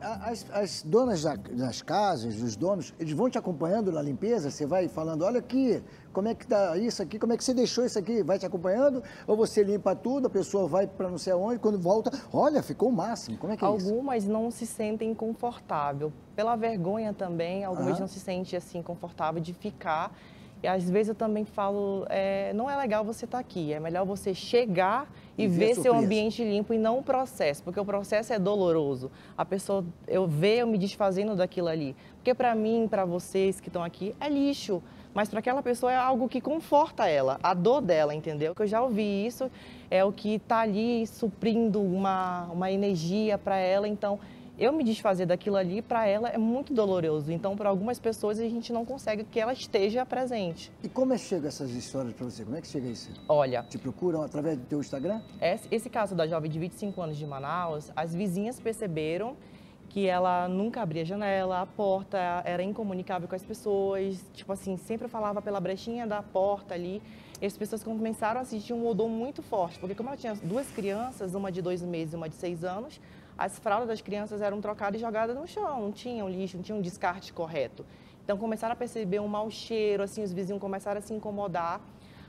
As, as donas da- das casas, os donos, eles vão te acompanhando na limpeza? Você vai falando, olha aqui, como é que tá isso aqui, como é que você deixou isso aqui? Vai te acompanhando? Ou você limpa tudo, a pessoa vai para não sei aonde, quando volta, olha, ficou o máximo. Como é que é isso? Algumas não se sentem confortável. Pela vergonha também, algumas Aham. não se sentem assim confortável de ficar. E às vezes eu também falo, é, não é legal você estar aqui, é melhor você chegar e, E ver seu ambiente limpo e não o processo, porque o processo é doloroso. A pessoa, eu ver eu me desfazendo daquilo ali. Porque para mim, para vocês que estão aqui, é lixo. Mas para aquela pessoa é algo que conforta ela, a dor dela, entendeu? Que eu já ouvi isso, é o que está ali suprindo uma, uma energia para ela. Então, eu me desfazer daquilo ali, para ela, é muito doloroso. Então, para algumas pessoas, a gente não consegue que ela esteja presente. E como é que chegam essas histórias para você? Como é que chega isso? Olha, Te procuram através do teu Instagram? Esse, esse caso da jovem de 25 anos de Manaus, as vizinhas perceberam que ela nunca abria a janela, a porta era incomunicável com as pessoas, tipo assim, sempre falava pela brechinha da porta ali. E as pessoas começaram a sentir um odor muito forte, porque como ela tinha duas crianças, uma de dois meses e uma de seis anos, as fraldas das crianças eram trocadas e jogadas no chão, não tinham lixo, não tinha um descarte correto. Então começaram a perceber um mau cheiro, assim, os vizinhos começaram a se incomodar.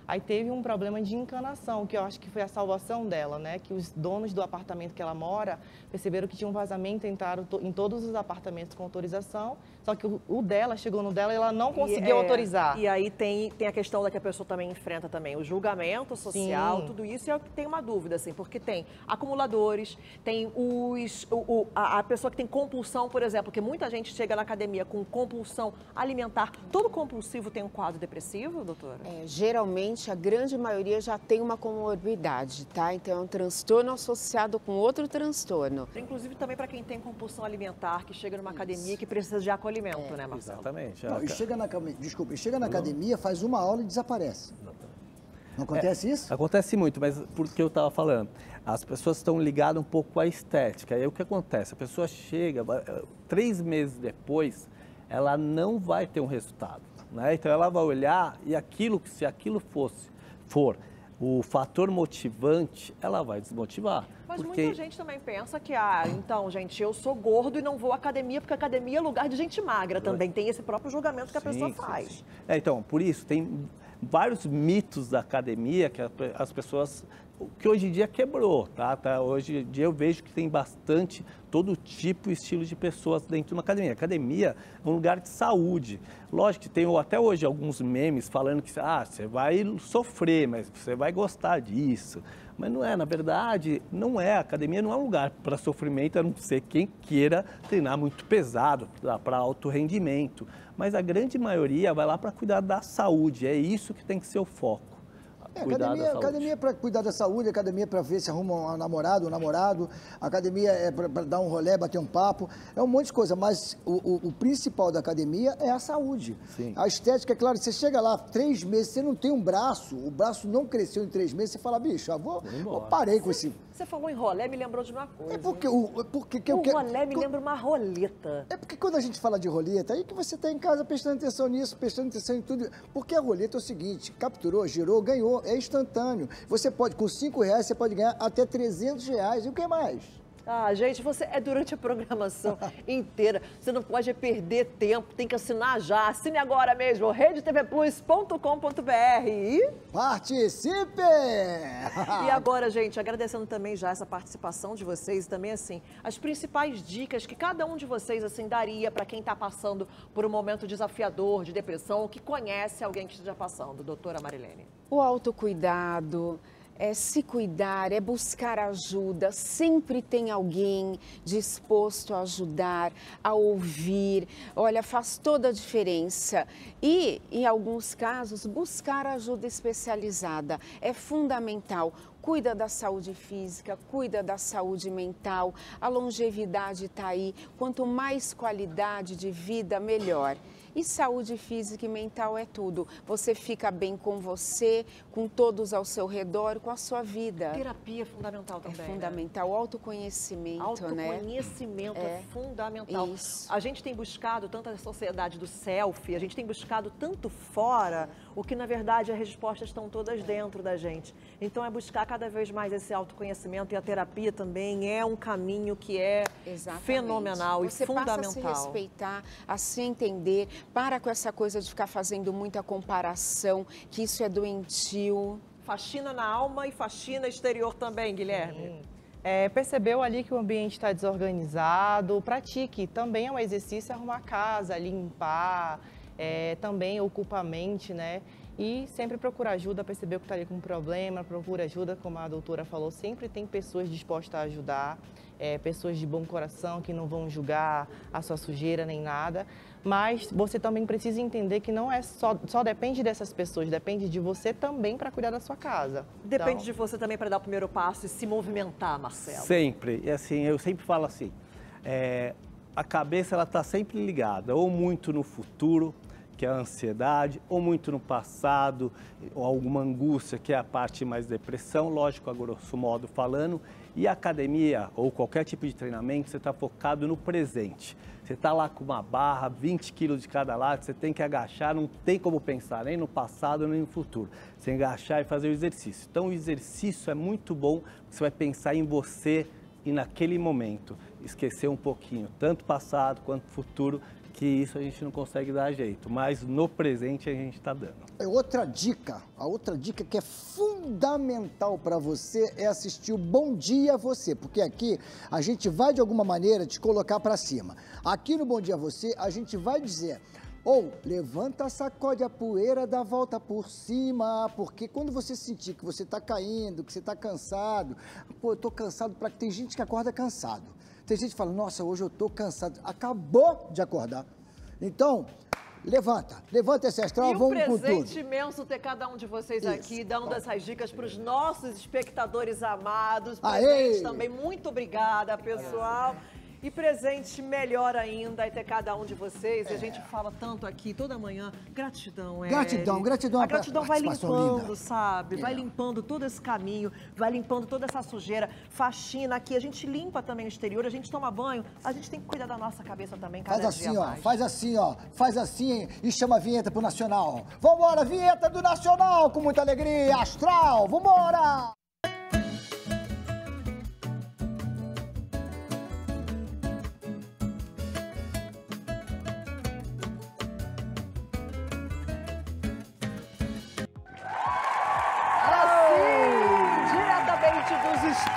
Aí teve um problema de encanação, que eu acho que foi a salvação dela, né? Que os donos do apartamento que ela mora perceberam que tinha um vazamento, entraram em todos os apartamentos com autorização, só que o, o dela chegou no dela e ela não conseguiu E, é, autorizar. E aí tem, tem a questão da que a pessoa também enfrenta também, o julgamento social, Sim. tudo isso é o que tem uma dúvida, assim, porque tem acumuladores, tem os. o- o- a, a pessoa que tem compulsão, por exemplo, que muita gente chega na academia com compulsão alimentar. Todo compulsivo tem um quadro depressivo, doutora? É, geralmente, a grande maioria já tem uma comorbidade, tá? Então, é um transtorno associado com outro transtorno. Inclusive também para quem tem compulsão alimentar, que chega numa academia e que precisa de acolhimento, né, Marcelo? Exatamente. Não, e chega na, academia- desculpa, e chega na academia, faz uma aula e desaparece. Não acontece isso? Acontece muito, mas por que eu estava falando? As pessoas estão ligadas um pouco à estética. Aí o que acontece? A pessoa chega, eh, três meses depois, ela não vai ter um resultado. Né? Então ela vai olhar e aquilo, se aquilo fosse, for o fator motivante, ela vai desmotivar. Mas porque muita gente também pensa que, ah, então, gente, eu sou gordo e não vou à academia, porque academia é lugar de gente magra também. Tem esse próprio julgamento que a pessoa Sim, sim, faz. sim. É, então, por isso, tem vários mitos da academia que as pessoas. Que hoje em dia quebrou, tá? tá? Hoje em dia eu vejo que tem bastante, todo tipo e estilo de pessoas dentro de uma academia. Academia é um lugar de saúde. Lógico que tem até hoje alguns memes falando que ah, você vai sofrer, mas você vai gostar disso. Mas não é, na verdade, não é. A academia não é um lugar para sofrimento, a não ser quem queira treinar muito pesado, para alto rendimento. Mas a grande maioria vai lá para cuidar da saúde. É isso que tem que ser o foco. É, cuidar academia, da saúde. academia é para cuidar da saúde, academia para ver se arruma um namorado, um namorado, academia é para dar um rolê, bater um papo, é um monte de coisa, mas o, o- o principal da academia é a saúde. Sim. A estética, é claro, você chega lá três meses, você não tem um braço, o braço não cresceu em três meses, você fala, bicho, eu vou, eu parei com esse... Você falou em rolé, me lembrou de uma coisa. É porque o... Porque, que, o que- rolé me lembra uma roleta. é porque quando a gente fala de roleta, aí que você está em casa prestando atenção nisso, prestando atenção em tudo. Porque a roleta é o seguinte, capturou, girou, ganhou, é instantâneo. Você pode, com 5 reais, você pode ganhar até 300 reais. E o que mais? Ah, gente, você é durante a programação inteira. Você não pode perder tempo, tem que assinar já. Assine agora mesmo, redetvplus.com.br. E... Participe! E agora, gente, agradecendo também já essa participação de vocês e também, assim, as principais dicas que cada um de vocês, assim, daria para quem está passando por um momento desafiador de depressão ou que conhece alguém que esteja passando, doutora Marilene. O autocuidado, é se cuidar, é buscar ajuda. Sempre tem alguém disposto a ajudar, a ouvir. Olha, faz toda a diferença. E, em alguns casos, buscar ajuda especializada é fundamental. Cuida da saúde física, cuida da saúde mental. A longevidade está aí. Quanto mais qualidade de vida, melhor. E saúde física e mental é tudo. Você fica bem com você, com todos ao seu redor, com a sua vida. Terapia é fundamental É também. né? fundamental, o autoconhecimento, né? Autoconhecimento é, É. fundamental. Isso. A gente tem buscado tanto a sociedade do selfie, a gente tem buscado tanto fora o que na verdade as respostas estão todas dentro da gente. Então é buscar cada vez mais esse autoconhecimento e a terapia também é um caminho que é Exatamente. fenomenal Você e fundamental. passa a se respeitar, a se entender, para com essa coisa de ficar fazendo muita comparação, que isso é doentio. Faxina na alma e faxina exterior também, Guilherme. É, percebeu ali que o ambiente está desorganizado, pratique. Também é um exercício arrumar a casa, limpar, é, também ocupa a mente, né? E sempre procura ajuda, percebeu que está ali com um problema, procura ajuda, como a doutora falou, sempre tem pessoas dispostas a ajudar, é, pessoas de bom coração que não vão julgar a sua sujeira nem nada. Mas você também precisa entender que não é só, só depende dessas pessoas, depende de você também para cuidar da sua casa. Depende Então, de você também para dar o primeiro passo e se movimentar, Marcelo. Sempre. E assim, eu sempre falo assim, é, a cabeça ela está sempre ligada, ou muito no futuro, que é a ansiedade, ou muito no passado, ou alguma angústia, que é a parte mais depressão, lógico, a grosso modo falando. E a academia, ou qualquer tipo de treinamento, você está focado no presente. Você está lá com uma barra, 20 quilos de cada lado, você tem que agachar, não tem como pensar nem no passado nem no futuro. Você agachar e fazer o exercício. Então, o exercício é muito bom, você vai pensar em você e naquele momento. Esquecer um pouquinho, tanto passado quanto futuro, que isso a gente não consegue dar jeito. Mas no presente a gente está dando. É Outra dica, a outra dica que é fundamental para você é assistir o Bom Dia Você, porque aqui a gente vai de alguma maneira te colocar para cima. Aqui no Bom Dia Você a gente vai dizer ou levanta, sacode a poeira, dá volta por cima, porque quando você sentir que você está caindo, que você está cansado, pô, eu tô cansado para tem gente que acorda cansado. Tem gente que fala, nossa, hoje eu tô cansado. Acabou de acordar. Então, levanta, levanta esse astral, E um vamos com presente tudo. imenso ter cada um de vocês Isso. aqui, dando essas dicas para os nossos espectadores amados. Presente também, muito obrigada, pessoal. E presente melhor ainda é ter cada um de vocês. E a gente fala tanto aqui toda manhã. Gratidão, é. Gratidão, gratidão A gratidão vai limpando, linda. sabe? Vai É. limpando todo esse caminho, vai limpando toda essa sujeira. Faxina aqui, a gente limpa também o exterior, a gente toma banho, a gente tem que cuidar da nossa cabeça também cada Faz dia assim, ó, mais. faz assim, ó, faz assim e chama a vinheta pro Nacional. Vambora, vinheta do Nacional, com muita alegria, astral, vambora!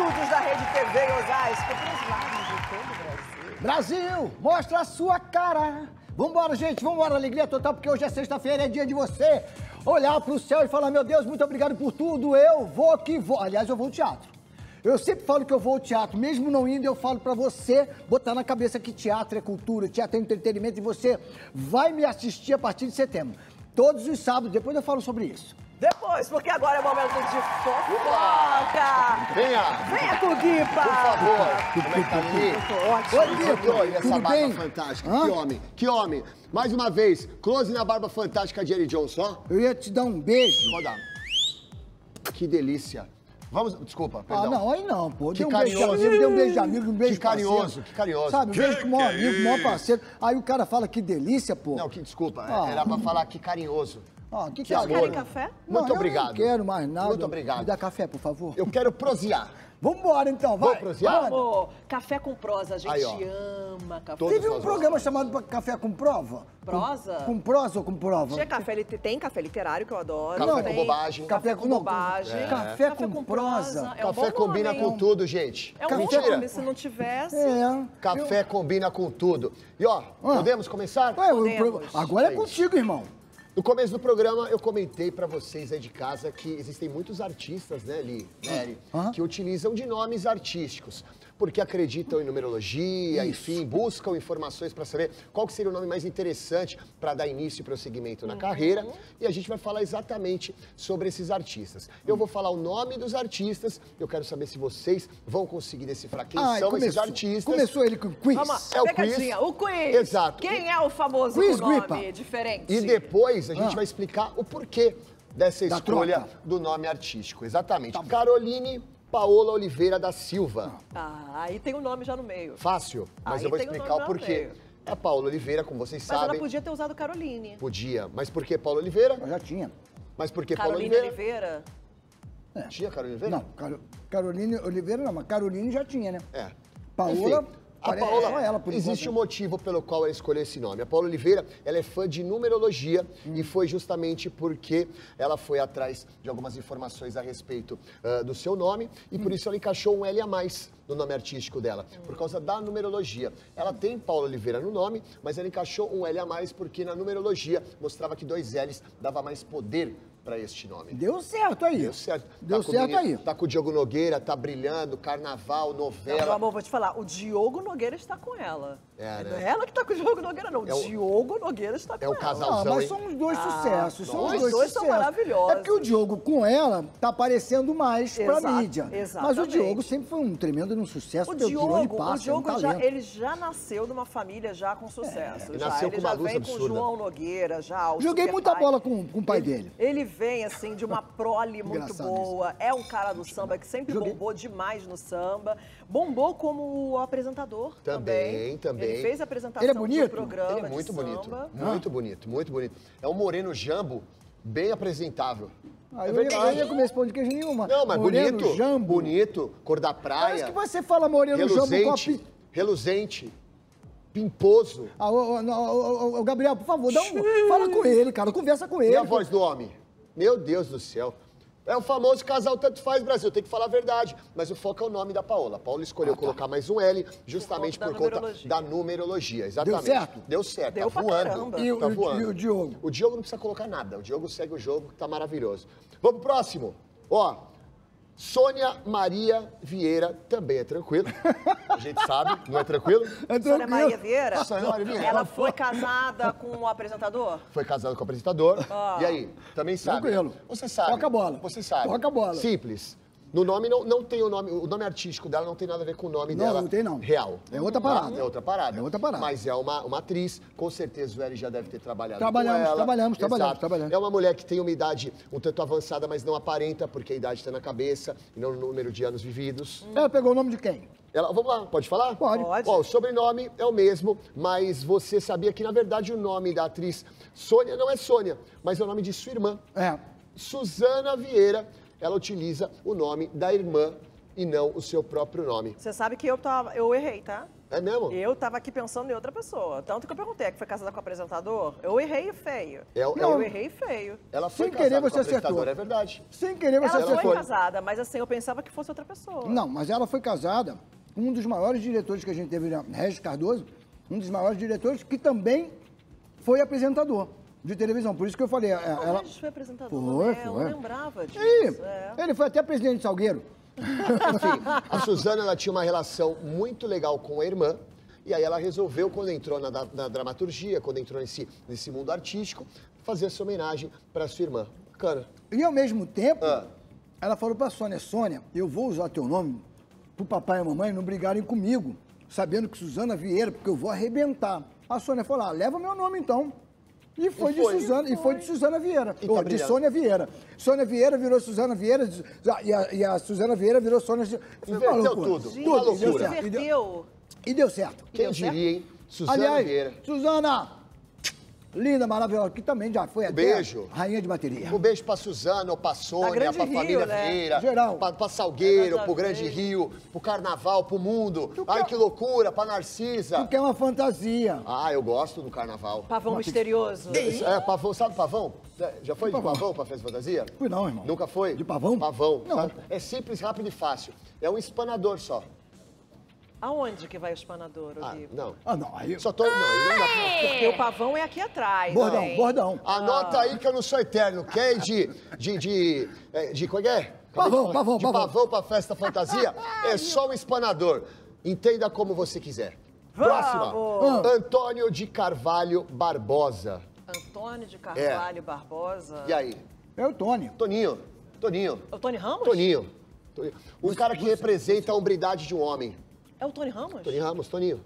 Estúdios da Rede TV Osasco, para os lados de todo o Brasil. Brasil, mostra a sua cara. Vambora, gente, vambora, alegria total, porque hoje é sexta-feira, é dia de você olhar pro céu e falar, meu Deus, muito obrigado por tudo, eu vou que vou. Aliás, eu vou ao teatro. Eu sempre falo que eu vou ao teatro, mesmo não indo, eu falo pra você botar na cabeça que teatro é cultura, teatro é entretenimento e você vai me assistir a partir de setembro. Todos os sábados, depois eu falo sobre isso. Depois, porque agora é o momento de fofoca. Venha! Venha com o Guipa. Por favor, como é que tá ali? Ótimo. Oi, Guipa, Oi, essa tudo barba bem? fantástica. Hã? Que homem, que homem. Mais uma vez, close na barba fantástica de Jerry Johnson, ó. Eu ia te dar um beijo. Roda. Que delícia. Vamos, desculpa, Ah, perdão. não, aí não, pô. Que Dê um beijo de carinhoso. amigo, dê um beijo de amigo, um beijo Que de parceiro. carinhoso, que carinhoso. Sabe, um beijo Que com o maior é amigo, com o maior isso? parceiro. Aí o cara fala que delícia, pô. Não, que desculpa, Ah. era pra falar que carinhoso. Ah, que Que que é? amor. Querem café? Não, Muito eu obrigado. Não quero mais nada. Muito obrigado. Me dá café, por favor. Eu quero prosear. Vambora, então, vai. Vou prosear? Vamos. Café com prosa, a gente Aí, ó. ama café. Todos Teve um programa chamado pra- Café com Prova? Prosa? Com, com prosa ou com prova? Tinha café, tem café literário que eu adoro. Café tem com bobagem. Café com não, bobagem. é. Café com prosa. É um Café combina nome, com hein? tudo, gente. É um Mentira. bom nome, se não tivesse. É. Café combina com tudo. E ó, podemos começar? Ué, Podemos. pro- agora é É contigo, irmão. No começo do programa, eu comentei pra vocês aí de casa que existem muitos artistas, né, Li, Nery, Aham. que utilizam de nomes artísticos, porque acreditam em numerologia, enfim, buscam informações pra saber qual que seria o nome mais interessante pra dar início e prosseguimento na carreira, e a gente vai falar exatamente sobre esses artistas. Eu vou falar o nome dos artistas, eu quero saber se vocês vão conseguir decifrar quem Ai, são esses começou, artistas. começou ele com o quiz. É o pegadinha. quiz. O quiz. Exato. Quem é o famoso Quiz, com nome Guipa. diferente? E depois a gente Ah. vai explicar o porquê dessa Da escolha troca. do nome artístico. Exatamente. Tá. Caroline Paola Oliveira da Silva. Ah, aí tem um nome já no meio. Fácil, mas Aí eu vou o explicar nome o porquê. É a Paola Oliveira, como vocês Mas sabem. ela podia ter usado Caroline. Podia. Mas por que Paola Oliveira? Eu já tinha. Mas por que Carolina Oliveira? Oliveira? Tinha Carolina Oliveira? Não, Caro, Carolina Oliveira não, mas Caroline já tinha, né? É. Paola, Enfim, a Paola, ela, existe um enquanto. motivo pelo qual ela escolheu esse nome. A Paola Oliveira, ela é fã de numerologia Hum. e foi justamente porque ela foi atrás de algumas informações a respeito ah, do seu nome e Hum. por isso ela encaixou um L a mais no nome artístico dela, por causa da numerologia. Ela tem Paula Oliveira no nome, mas ela encaixou um L a mais porque na numerologia mostrava que dois L's dava mais poder para este nome. Deu certo aí. Deu certo. Deu Tá com o certo menino- aí. Tá com o Diogo Nogueira, tá brilhando, carnaval, Não, novela. meu amor, vou te falar, o Diogo Nogueira está com ela. É, Não né? é ela que está com o Diogo Nogueira, não. É o- Diogo Nogueira está com É o ela. casalzão, Não, mas são os dois Ah, sucessos. São os os dois, dois são maravilhosos. É porque o Diogo com ela tá aparecendo mais pra Exato, mídia. Mas o exatamente. Diogo sempre foi um tremendo um sucesso. O de Diogo, passa, o Diogo é um já, ele já nasceu numa família já com sucesso. Ele já. nasceu ele com já uma luz vem com absurda. o João Nogueira, já. o Joguei muita pai. bola com, com o pai dele. Ele vem, assim, de uma prole muito Engraçado boa. É um cara do samba que sempre Joguei. bombou demais no samba. Bombou como apresentador Também, também. também. Ele fez apresentação Ele é bonito? programa Ele é muito de bonito. samba. Muito bonito, muito bonito. É um moreno jambo, bem apresentável. Ah, é eu, ia, eu verdade. ia comer esse pão de queijo nenhuma. Não, mas Moreno, bonito. jambo. Bonito, cor da Parece que praia. você fala moreno jambo com a reluzente, pi... reluzente, pimposo. Ah, não, Gabriel, por favor, dá um, fala com ele, cara. Conversa com ele. E a voz do homem? Meu Deus do céu. É o famoso casal tanto faz Brasil, tem que falar a verdade. Mas o foco é o nome da Paola. A Paola escolheu colocar mais um L justamente Por conta da numerologia. da numerologia. Exatamente. certo? Deu certo. Deu tá voando. caramba. E o- tá o- voando. e o Diogo? O Diogo não precisa colocar nada. O Diogo segue o jogo, que tá maravilhoso. Vamos pro próximo. Ó, Sônia Maria Vieira também é tranquilo. A gente sabe, não é tranquilo? É Sônia Maria Vieira, Sônia Maria Vieira. ela foi casada com o apresentador? Foi casado com o apresentador. Ah. E aí? Também sabe? Tranquilo. Você sabe. Toca a bola. Você sabe. Toca a bola. Simples. No nome não, não tem o nome, o nome artístico dela não tem nada a ver com o nome Não, dela. não tem, não. Real. É outra parada. É outra parada. É outra parada. Mas é uma, uma atriz, com certeza o L já deve ter trabalhado Trabalhamos, com ela. trabalhamos, trabalhamos, Exato. trabalhamos. É uma mulher que tem uma idade um tanto avançada, mas não aparenta, porque a idade está na cabeça e não no número de anos vividos. Ela pegou o nome de quem? Ela, vamos lá, pode falar? Pode. Pode. Ó, o sobrenome é o mesmo, mas você sabia que, na verdade, o nome da atriz Sônia não é Sônia, mas é o nome de sua irmã. É. Suzana Vieira, ela utiliza o nome da irmã e não o seu próprio nome. Você sabe que eu, tava, eu errei, tá? É mesmo? Eu tava aqui pensando em outra pessoa. Tanto que eu perguntei, é que foi casada com o apresentador? Eu errei feio. É o- é eu o- errei feio. Ela foi Sem querer, casada você acertou. é verdade. Sem querer, você Ela foi acertou. casada, mas assim, eu pensava que fosse outra pessoa. Não, mas ela foi casada com um dos maiores diretores que a gente teve, Regis Cardoso, um dos maiores diretores que também foi apresentador de televisão. Por isso que eu falei, Não, ela... Foi apresentador, Foi, né? Eu foi. não lembrava disso. É. ele foi até presidente de Salgueiro. Enfim, a Suzana ela tinha uma relação muito legal com a irmã. E aí ela resolveu, quando entrou na, na dramaturgia, quando entrou nesse, nesse mundo artístico, fazer essa homenagem para sua irmã. Bacana. E ao mesmo tempo, Ah. ela falou pra Sônia, Sônia, eu vou usar teu nome pro papai e a mamãe não brigarem comigo, sabendo que Suzana Vieira, porque eu vou arrebentar. A Sônia falou, ah, leva meu nome então. E foi, E de foi. Suzana, e foi de Suzana Vieira, E tá ou de. Sônia Vieira. Sônia Vieira virou Suzana Vieira e a, e a Suzana Vieira virou Sônia. Foi Inverteu tudo. Gente, Uma Tudo, e deu certo. E deu, Inverteu. e deu certo. Quem Deu certo? diria, hein? Suzana Aliás, Vieira. Suzana, linda, maravilhosa, que também já foi até beijo. rainha de bateria. Um beijo pra Suzana, pra Sônia, Grande pra Rio, família né? Vieira, Geral. pra, pra Salgueiro, Nada pro a Grande. Rio, pro Carnaval, pro mundo. Tu Ai, quer- que loucura, pra Narcisa. Porque é uma fantasia. Ah, eu gosto do Carnaval. Pavão misterioso. É, pavão, sabe pavão? É, Já foi de pavão? pavão pra festa fantasia? Fui não, irmão. Nunca foi? De pavão? Pavão. Não. sabe? É simples, rápido e fácil. É um espanador só. Aonde que vai o espanador, Ah, Olívio? não. Ah, não, aí... Só tô. Não, aí não dá pra- Porque o pavão é aqui atrás. Bordão, hein? bordão. Anota Ah. aí que eu não sou eterno. Quer ir de. de. de. é, de como é que é? Pavão, de, pavão, de pavão. pavão pra festa fantasia? é só um espanador. Entenda como você quiser. Vamos! Próxima. Antônio de Carvalho Barbosa. Antônio de Carvalho Barbosa. E aí? É o Tony. Toninho. Toninho. É o Tony Ramos? Toninho. Toninho. Um cara que representa a hombridade de um homem. É o Tony Ramos? Toninho Ramos, Toninho.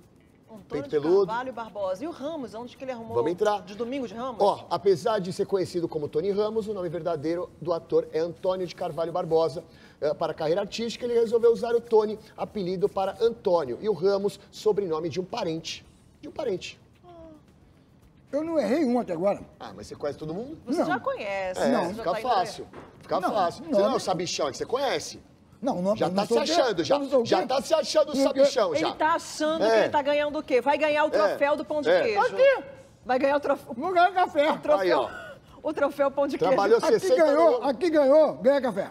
Antônio peito de peludo. Carvalho Barbosa. E o Ramos? Onde que ele arrumou? Vamos entrar. De domingo de Ramos? Ó, apesar de ser conhecido como Tony Ramos, o nome verdadeiro do ator é Antônio de Carvalho Barbosa. Eh, Para a carreira artística, ele resolveu usar o Tony, apelido para Antônio, e o Ramos, sobrenome de um parente. De um parente. Eu não errei um até agora. Ah, mas você conhece todo mundo? Você já conhece. É, já fica tá indo- fácil. Fica Não, fácil. não, você não é o sabichão, é que você conhece. Não, não Já não tá se quê? achando, já. Não Já quê? tá se achando o sabichão, já. Ele tá achando É. que ele tá ganhando o quê? Vai ganhar o troféu do pão de É. queijo. Aqui. Vai ganhar o troféu. Vou ganhar café. O troféu, Aí, ó. o troféu pão de Trabalhou queijo. Aqui 60 ganhou, no- aqui ganhou, ganha café.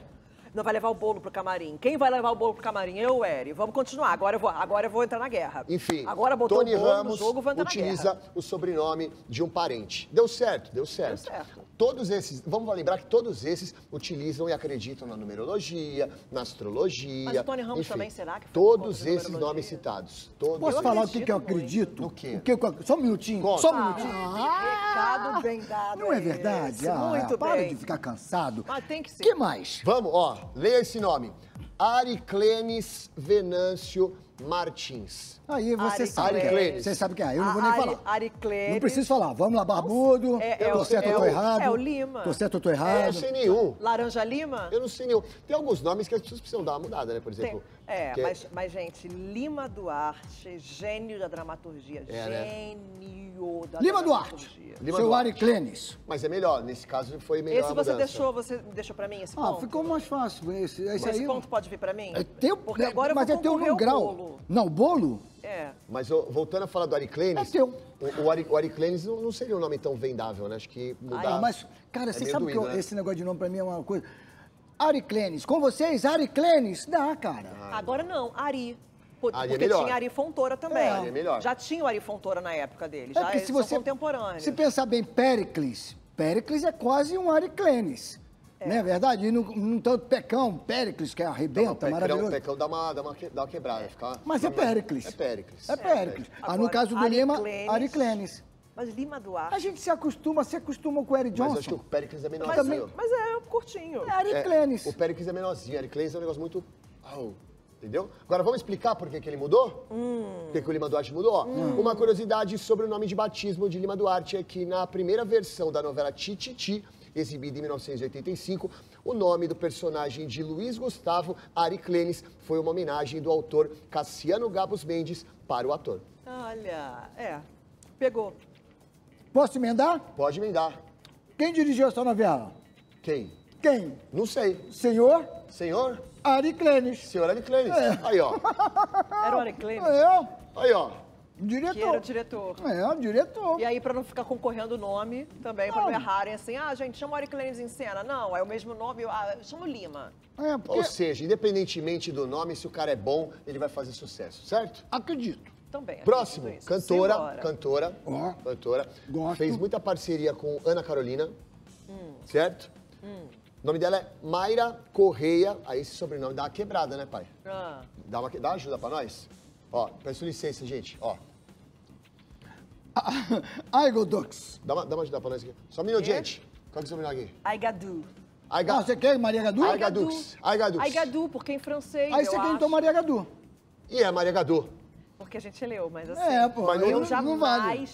Não vai levar o bolo pro camarim. Quem vai levar o bolo pro camarim? Eu o Eri? Vamos continuar. Agora eu vou, agora eu vou entrar na guerra. Enfim, Agora botou Tony o bolo Ramos no jogo, vou entrar na utiliza guerra. o sobrenome de um parente. Deu certo, deu certo. Deu certo. Todos esses, vamos lembrar que todos esses utilizam e acreditam na numerologia, na astrologia. Mas o Tony Ramos enfim, também, será que Todos esses nomes citados. Todos. Posso Eu falar o que, que eu acredito? No quê? O que eu- só um minutinho, Conta. só um minutinho. Recado bem dado. Não é esse. verdade? Ah, Muito para bem. de ficar cansado. Mas tem que ser. que mais? Vamos, ó, leia esse nome. Ariclenes Venâncio Martins. Aí você Ari sabe. que é. Você sabe que é. Eu não vou nem Ari- falar. Ari Clenes. Não preciso falar. Vamos lá, barbudo. É- é tô o- certo é tô errado? é o Lima. Tô certo ou tô Eu errado? não sei nenhum. Laranja Lima? Eu não sei nenhum. Tem alguns nomes que as pessoas precisam dar uma mudada, né? Por Tem- exemplo. é, que mas, mas, gente, Lima Duarte, gênio da dramaturgia. É, né? Gênio da Lima dramaturgia. Duarte. Lima seu Duarte. Ari Clenes. Mas é melhor, nesse caso foi melhor Esse a você deixou, você deixou pra mim esse Ah, ponto? ficou mais fácil. Esse, esse Esse aí. ponto pode vir pra mim? É teu, Porque é- agora eu mas vou é teu ao grau. Bolo. Não, o bolo? É. Mas ó, voltando a falar do Ariclenes, É teu. o, o, Ari, o Ariclenes não, não seria um nome tão vendável, né? Acho que mudar. Ah, mas, cara, é você meio sabe que doído, eu- né? esse negócio de nome pra mim é uma coisa. Ari Clenes. Com vocês, Ari Clenes. Dá, cara. Agora não, Ari. Ari é Porque melhor. tinha Ari Fontoura também. É, Ari é melhor. Já tinha o Ari Fontoura na época dele. É Já porque eles se são você contemporâneos. se pensar bem, Péricles, Péricles é quase um Ariclenes. Não é verdade? E não, não tanto Pecão, Péricles, que Não, arrebenta, pecão, maravilhoso. pecão dá uma, dá uma, dá uma quebrada. Fica, Mas é fica- Péricles. É Péricles. É Péricles. Ah, no Agora, caso do Ari Lima, Clenes. Ariclenes. Mas Lima Duarte. A gente se acostuma, se acostuma com o Eric Mas eu acho que Johnson. o Péricles é Mas, menorzinho. mas é curtinho. É Ariclenes. É, o Péricles é menorzinho. Ariclenes é um negócio muito... Au, entendeu? Agora vamos explicar por que, que ele mudou? Hum. Por que, que o Lima Duarte mudou? Ó, Uma curiosidade sobre o nome de batismo de Lima Duarte é que na primeira versão da novela Tititi, exibida em 1985, o nome do personagem de Luiz Gustavo Ariclenes foi uma homenagem do autor Cassiano Gabos Mendes para o ator. Olha, é. Pegou. Posso emendar? Pode emendar. Quem dirigiu essa novela? Quem? Quem? Não sei. Senhor Senhor? Ariclenes. Senhor Ariclenes. Aí, ó. Era o Ari Clemes, É, Aí, ó. Que era diretor. o diretor. É, o diretor. E aí, pra não ficar concorrendo o nome também, pra não errarem assim, ah, gente, chama o Ari Clemes em cena. Não, é o mesmo nome, ah, chama o Lima. É, porque Ou seja, independentemente do nome, se o cara é bom, ele vai fazer sucesso, certo? acredito. Também. Próximo, cantora, Simbora. cantora, Ó. cantora. Gosto. Fez muita parceria com Ana Carolina, Hum. certo? O nome dela é Mayra Correia. Aí esse sobrenome dá uma quebrada, né, pai? Ah, Dá uma, dá uma ajuda pra nós? Ó, peço licença, gente. Ó, Aigo Dux. dá uma, dá uma ajuda pra nós aqui. Só um minuto, gente. Qual que é o sobrenome aqui? Aigadu. Aiga... Ah, você quer Maria Gadu? Aiga Dux. Aiga Dux. Aigadu, porque em francês, Aí você quer então Maria Gadu. E é Maria Gadu. Porque a gente leu, mas assim. É, pô, Mas não- eu não jamais. vale.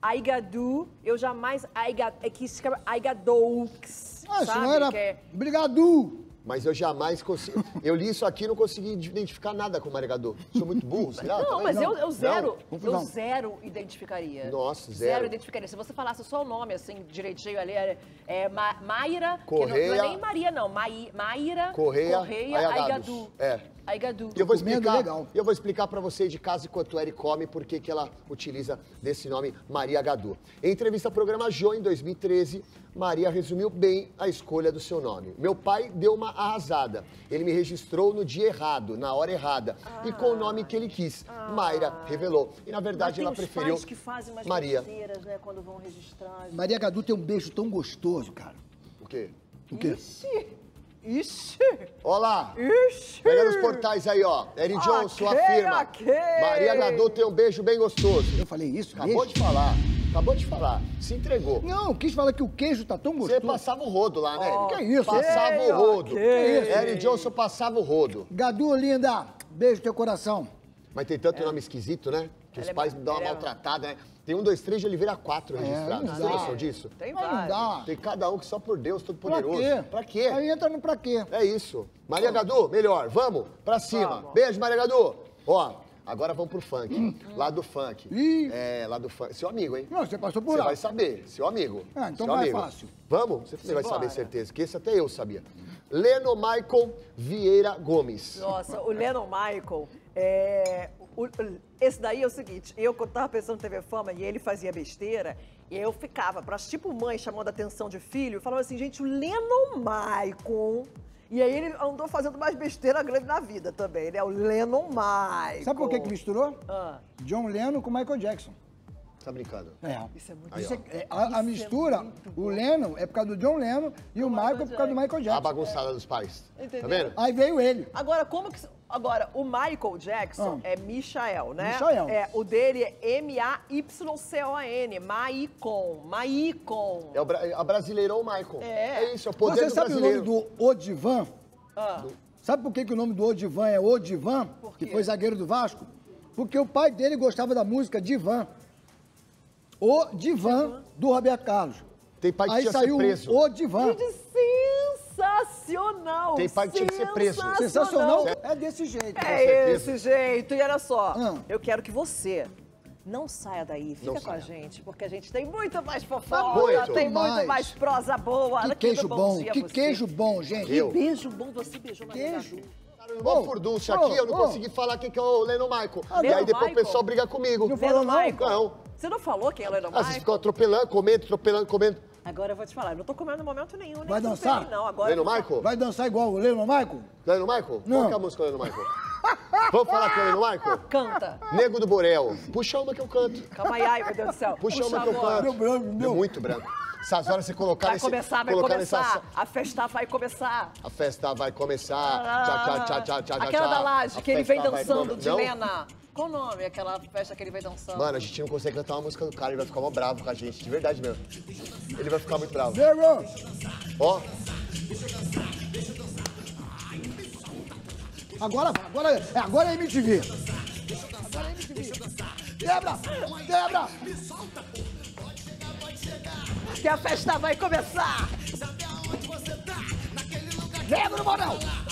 Aigadu, eu jamais. Aiga, é que se escreve Aigadux. Ah, isso não era... Que é- Brigadu. Mas eu jamais consigo. Eu li isso aqui e não consegui identificar nada com Maria Gadu. Sou muito burro, será? Não, Também? mas eu, eu Não? zero, eu confusão. zero identificaria. Nossa, Zero zero. identificaria. Se você falasse só o nome, assim, direitinho ali, é, é Ma- Mayra, que não, não Correia. é nem Maria, não. Mai, Mayra, Correia, Correia. Aigadu. É. Aigadu. E eu vou explicar, legal. eu vou explicar para você de casa enquanto o Eric come por que que ela utiliza desse nome Maria Gadu. Em entrevista ao programa Jô em 2013, Maria resumiu bem a escolha do seu nome. Meu pai deu uma arrasada. Ele me registrou no dia errado, na hora errada, e com o nome que ele quis. Mayra revelou. E na verdade ela os preferiu pais que fazem umas Maria. né, quando vão registrar. Maria Gadu tem um beijo tão gostoso, cara. O quê? O quê? Ixi! Ixi! Olha lá. Ixi! Pega nos portais aí, ó. Eric Johnson afirma. ok. Maria Gadu tem um beijo bem gostoso. Eu falei isso? Acabou beijo? de falar. Acabou de falar. Se entregou. Não, quis falar que o queijo tá tão Você gostoso. passava o rodo lá, né? Eric? que isso? Passava Ok, o rodo. ok. Eric Johnson passava o rodo. Gadu, linda, beijo no teu coração. Mas tem tanto nome esquisito, né? Que os Ela é pais ma- dão uma é- maltratada, né? Tem um, dois, três de Oliveira quatro registrados. não Você noção disso? Tem Mas não vários. dá. Tem cada um que só por Deus, todo Pra poderoso. quê? Pra quê? Aí entra no pra quê. É isso. Maria Gadu, melhor. Vamos pra cima. Vamos. Beijo, Maria Gadu. Ó, Agora vamos pro funk. Lá do funk. É, lá do funk. Seu amigo, hein? Não, você passou por Você lá. vai saber, seu amigo. Ah, então seu vai amigo. fácil. Vamos? Você também vai saber, certeza. Que esse até eu sabia. Leno Michael Vieira Gomes. Nossa, o Lennon Michael, é, o- o- esse daí é o seguinte, eu quando tava pensando em TV Fama e ele fazia besteira, e eu ficava, pra, tipo mãe chamando a atenção de filho, falava assim, gente, o Lennon Michael... E aí ele andou fazendo mais besteira grande na vida também, né? O Lennon Michael. Sabe por que que misturou? Ah. John Lennon com Michael Jackson. Tá brincando? É. Isso é muito Aí, é- é- a, a mistura, o Lennon é por causa do John Lennon e o Michael é por causa do Michael A Jackson. bagunçada dos pais. Entendeu? Tá vendo? Aí veio ele. Agora, como que. Agora, o Michael Jackson Ah. é Michael, né? Michael. É, o dele é M-A-Y-C-O-N, Maicon. Maicon. É o bra a brasileirou o Michael. É. isso, é o poder Você do sabe brasileiro. o nome do Odivan? Ah. Sabe por que, que o nome do Odivan é Odivan? Que foi zagueiro do Vasco? Porque o pai dele gostava da música Divan. O Divan do Roberto Carlos. Tem pai que Aí tinha que ser saiu preso. o Divan. Gente, sensacional! Tem pai que tinha que ser preso. Sensacional. É desse jeito. É esse jeito. E olha só, Ah. eu quero que você não saia daí. Fica Não com a saia. gente, porque a gente tem muito mais Tá fofoca, muito tem muito mais. mais prosa boa. Que queijo Bom bom, que Você. queijo bom, gente. Eu. Beijo bom, você beijou na Queijo. Mó ô, aqui, eu não ô. consegui falar quem que é o Leno Michael. e Leno aí depois Michael? o pessoal briga comigo. Não falou Leno não? Michael. Não. Você não falou quem é o Leno Ah, Michael? ficam atropelando, comendo, atropelando, comendo. Agora eu vou te falar, eu não tô comendo momento nenhum. Nem Vai dançar? Não, agora Leno Michael? Vai dançar igual o Lennon Michael? Leno Michael? Não. Qual que é a música do Leno Michael? Vamos falar com o Leno Michael? Canta. Nego do Borel. Puxa uma que eu canto. Calma aí, ai, meu Deus do céu. Puxa, uma que eu canto. Meu branco, meu. É muito branco. Essas horas você colocar Vai nesse... começar, vai colocar começar. nessa- A festa vai começar. A festa vai começar. Tchá, tchá, tchá, tchá, tchá, Aquela tchá. da laje, A que ele vem vai dançando de Não? Lena. Qual o nome? Aquela festa que ele vem dançando. Mano, a gente não consegue cantar uma música do cara, ele vai ficar mó bravo com a gente, de verdade mesmo. Ele vai ficar muito bravo. Zero. Ó, Agora vai, agora, é, agora é MTV. Agora é MTV. Quebra, quebra. Que a festa vai começar. Quebra o Morão.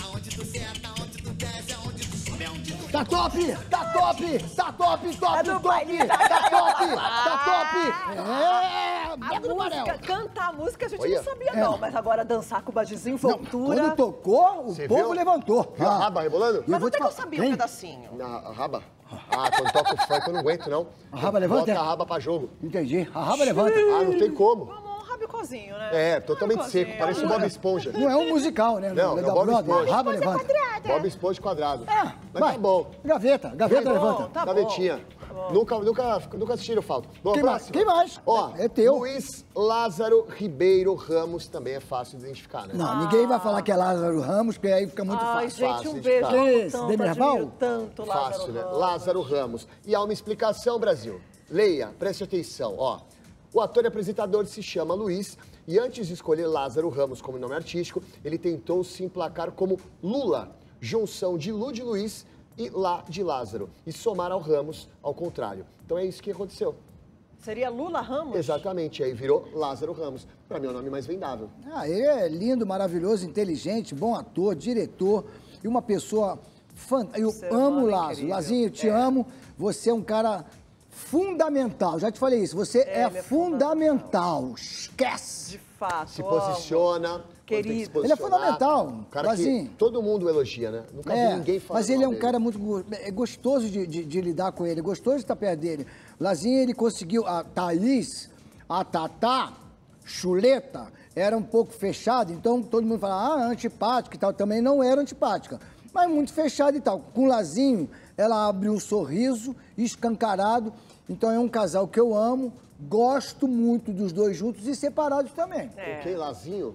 Tá top, tá top, tá top, top, É top, tá top, tá top. É, A quebra o Morão. música, cantar a música a gente Olha. não sabia É. não, mas agora dançar com o Badizinho, voltura. quando tocou, o Você povo viu? levantou. viu a raba rebolando? Eu Mas vou até que eu sabia um pedacinho. Na raba? Ah, quando toca o funk eu não aguento, não. A raba levanta? Bota a raba pra jogo. Entendi. A raba levanta. Ah, não tem como. Né? É, totalmente Rabicozinho. seco, parece o Bob Esponja. Não é um musical, né? Não, é o Bob. Esponja. A raba levanta. Bob Esponja quadrado. É, Mas vai. tá bom. Gaveta, gaveta Tá bom, levanta. Tá bom. Gavetinha. Nunca, nunca, nunca assistiram falta. Bom, Quem mais? Quem mais? Ó, É- é teu. Luiz Lázaro Ribeiro Ramos também é fácil de identificar, né? Não, ninguém vai falar que é Lázaro Ramos, porque aí fica muito Ai, fácil. gente, fácil um beijo. tanto, Demerval? tanto Lázaro Fácil, né? Ramos. Lázaro Ramos. E há uma explicação, Brasil. Leia, preste atenção, ó. O ator e apresentador se chama Luiz e antes de escolher Lázaro Ramos como nome artístico, ele tentou se emplacar como Lula, junção de Lu de Luiz e Lá de Lázaro, e somar ao Ramos ao contrário. Então é isso que aconteceu. Seria Lula Ramos? Exatamente, aí virou Lázaro Ramos. Pra mim é o nome mais vendável. Ah, ele é lindo, maravilhoso, inteligente, bom ator, diretor e uma pessoa fantástica. Eu Ser amo Lázaro. Lazinho, eu te É. amo. Você é um cara fundamental. Já te falei isso. Você é, ele é fundamental. Esquece. De fato. Se posiciona. Querido. Ele é fundamental, Um cara Lazinho. que todo mundo elogia, né? Nunca vi É, ninguém falar mas ele é um dele. cara muito é gostoso de, de- de lidar com ele, é gostoso de estar perto dele. Lazinho, ele conseguiu. A Thaís, a Tatá, Chuleta, era um pouco fechada, então todo mundo fala, ah, antipática e tal. Também não era antipática, mas muito fechada e tal. Com o Lazinho, ela abre um sorriso escancarado. Então é um casal que eu amo, gosto muito dos dois juntos e separados também. É. Ok, Lazinho?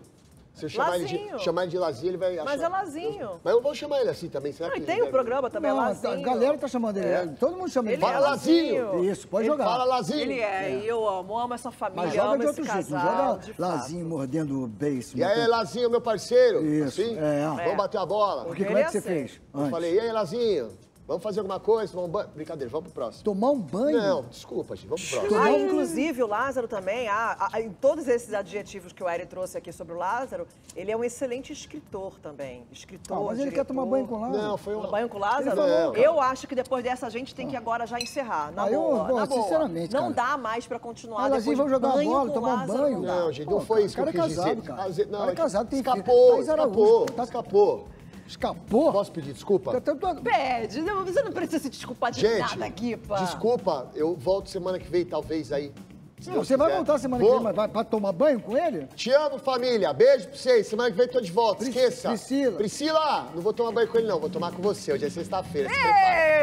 Se eu chamar ele, Lazinho. de, chamar ele de Lazinho, ele vai achar... Mas é Lazinho. Mas eu vou chamar ele assim também, será Não, que e tem o programa também, Não, Lazinho. a galera tá chamando ele, É. todo mundo chama ele. Ele é Fala, Lazinho. Isso, pode Ele jogar. Fala, Lazinho. Ele é, e eu amo, amo essa família, Mas joga amo de esse outro jeito, não casal, joga de fato. Lazinho mordendo o beiço. E aí, Lazinho, meu parceiro? Isso, Assim? é. Vamos bater a bola? Porque Ele como é é que você fez? Eu falei, e aí, Lazinho? Vamos fazer alguma coisa? Tomar um banho? Brincadeira, vamos pro próximo. Tomar um banho? Não, desculpa, gente. Vamos pro próximo. Ah, inclusive, o Lázaro também, ah, ah, em todos esses adjetivos que o Eri trouxe aqui sobre o Lázaro, ele é um excelente escritor também. Escritor, Ah, mas ele quer tomar banho com o Lázaro. Não, foi Tomar um... banho com o Lázaro? Cara. eu acho que depois dessa a gente tem que agora já encerrar. Na Ah, eu- boa, bom, na boa. sinceramente, Não cara. dá mais pra continuar Ah, depois Lazinho, vamos jogar banho bola, tomar Lázaro, banho. Não. Não, gente, não Pô, foi isso que eu cara é quis casado, dizer. cara. Às vezes- Não, Cara é é casado, tem escapou, escapou, tá- escapou. Escapou? Posso pedir desculpa? Eu tô- tô- Pede, não, você não precisa se desculpar de Gente, nada aqui, pá. desculpa, eu volto semana que vem, talvez aí. se Não, você vai quiser. voltar semana que Vou. vem, mas vai pra tomar banho com ele? Te amo, família. Beijo pra vocês. Semana que vem tô de volta. Pris- Esqueça. Priscila. Priscila, não vou tomar banho com ele, não. Vou tomar com você. Hoje é sexta-feira.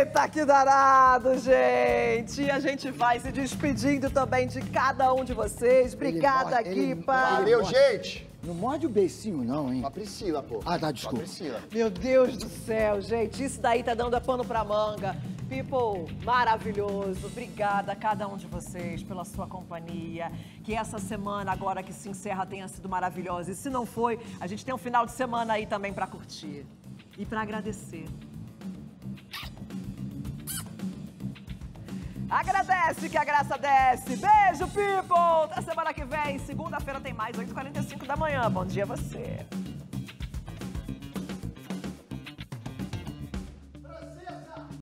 Eita, que danado, gente! E a gente vai se despedindo também de cada um de vocês. Obrigada, morre- ele- Guipa. Valeu, Nossa. gente. Não morde o beicinho, não, hein? Com a Priscila, pô. Ah, tá, Com a desculpa. Priscila. Meu Deus do céu, gente. Isso daí tá dando pano pra manga. People, maravilhoso. Obrigada a cada um de vocês pela sua companhia. Que essa semana, agora que se encerra, tenha sido maravilhosa. E se não foi, a gente tem um final de semana aí também pra curtir. E pra agradecer. Agradece que a graça desce. Beijo, people! Até semana que vem. Segunda-feira tem mais, 8h45 da manhã. Bom dia a você.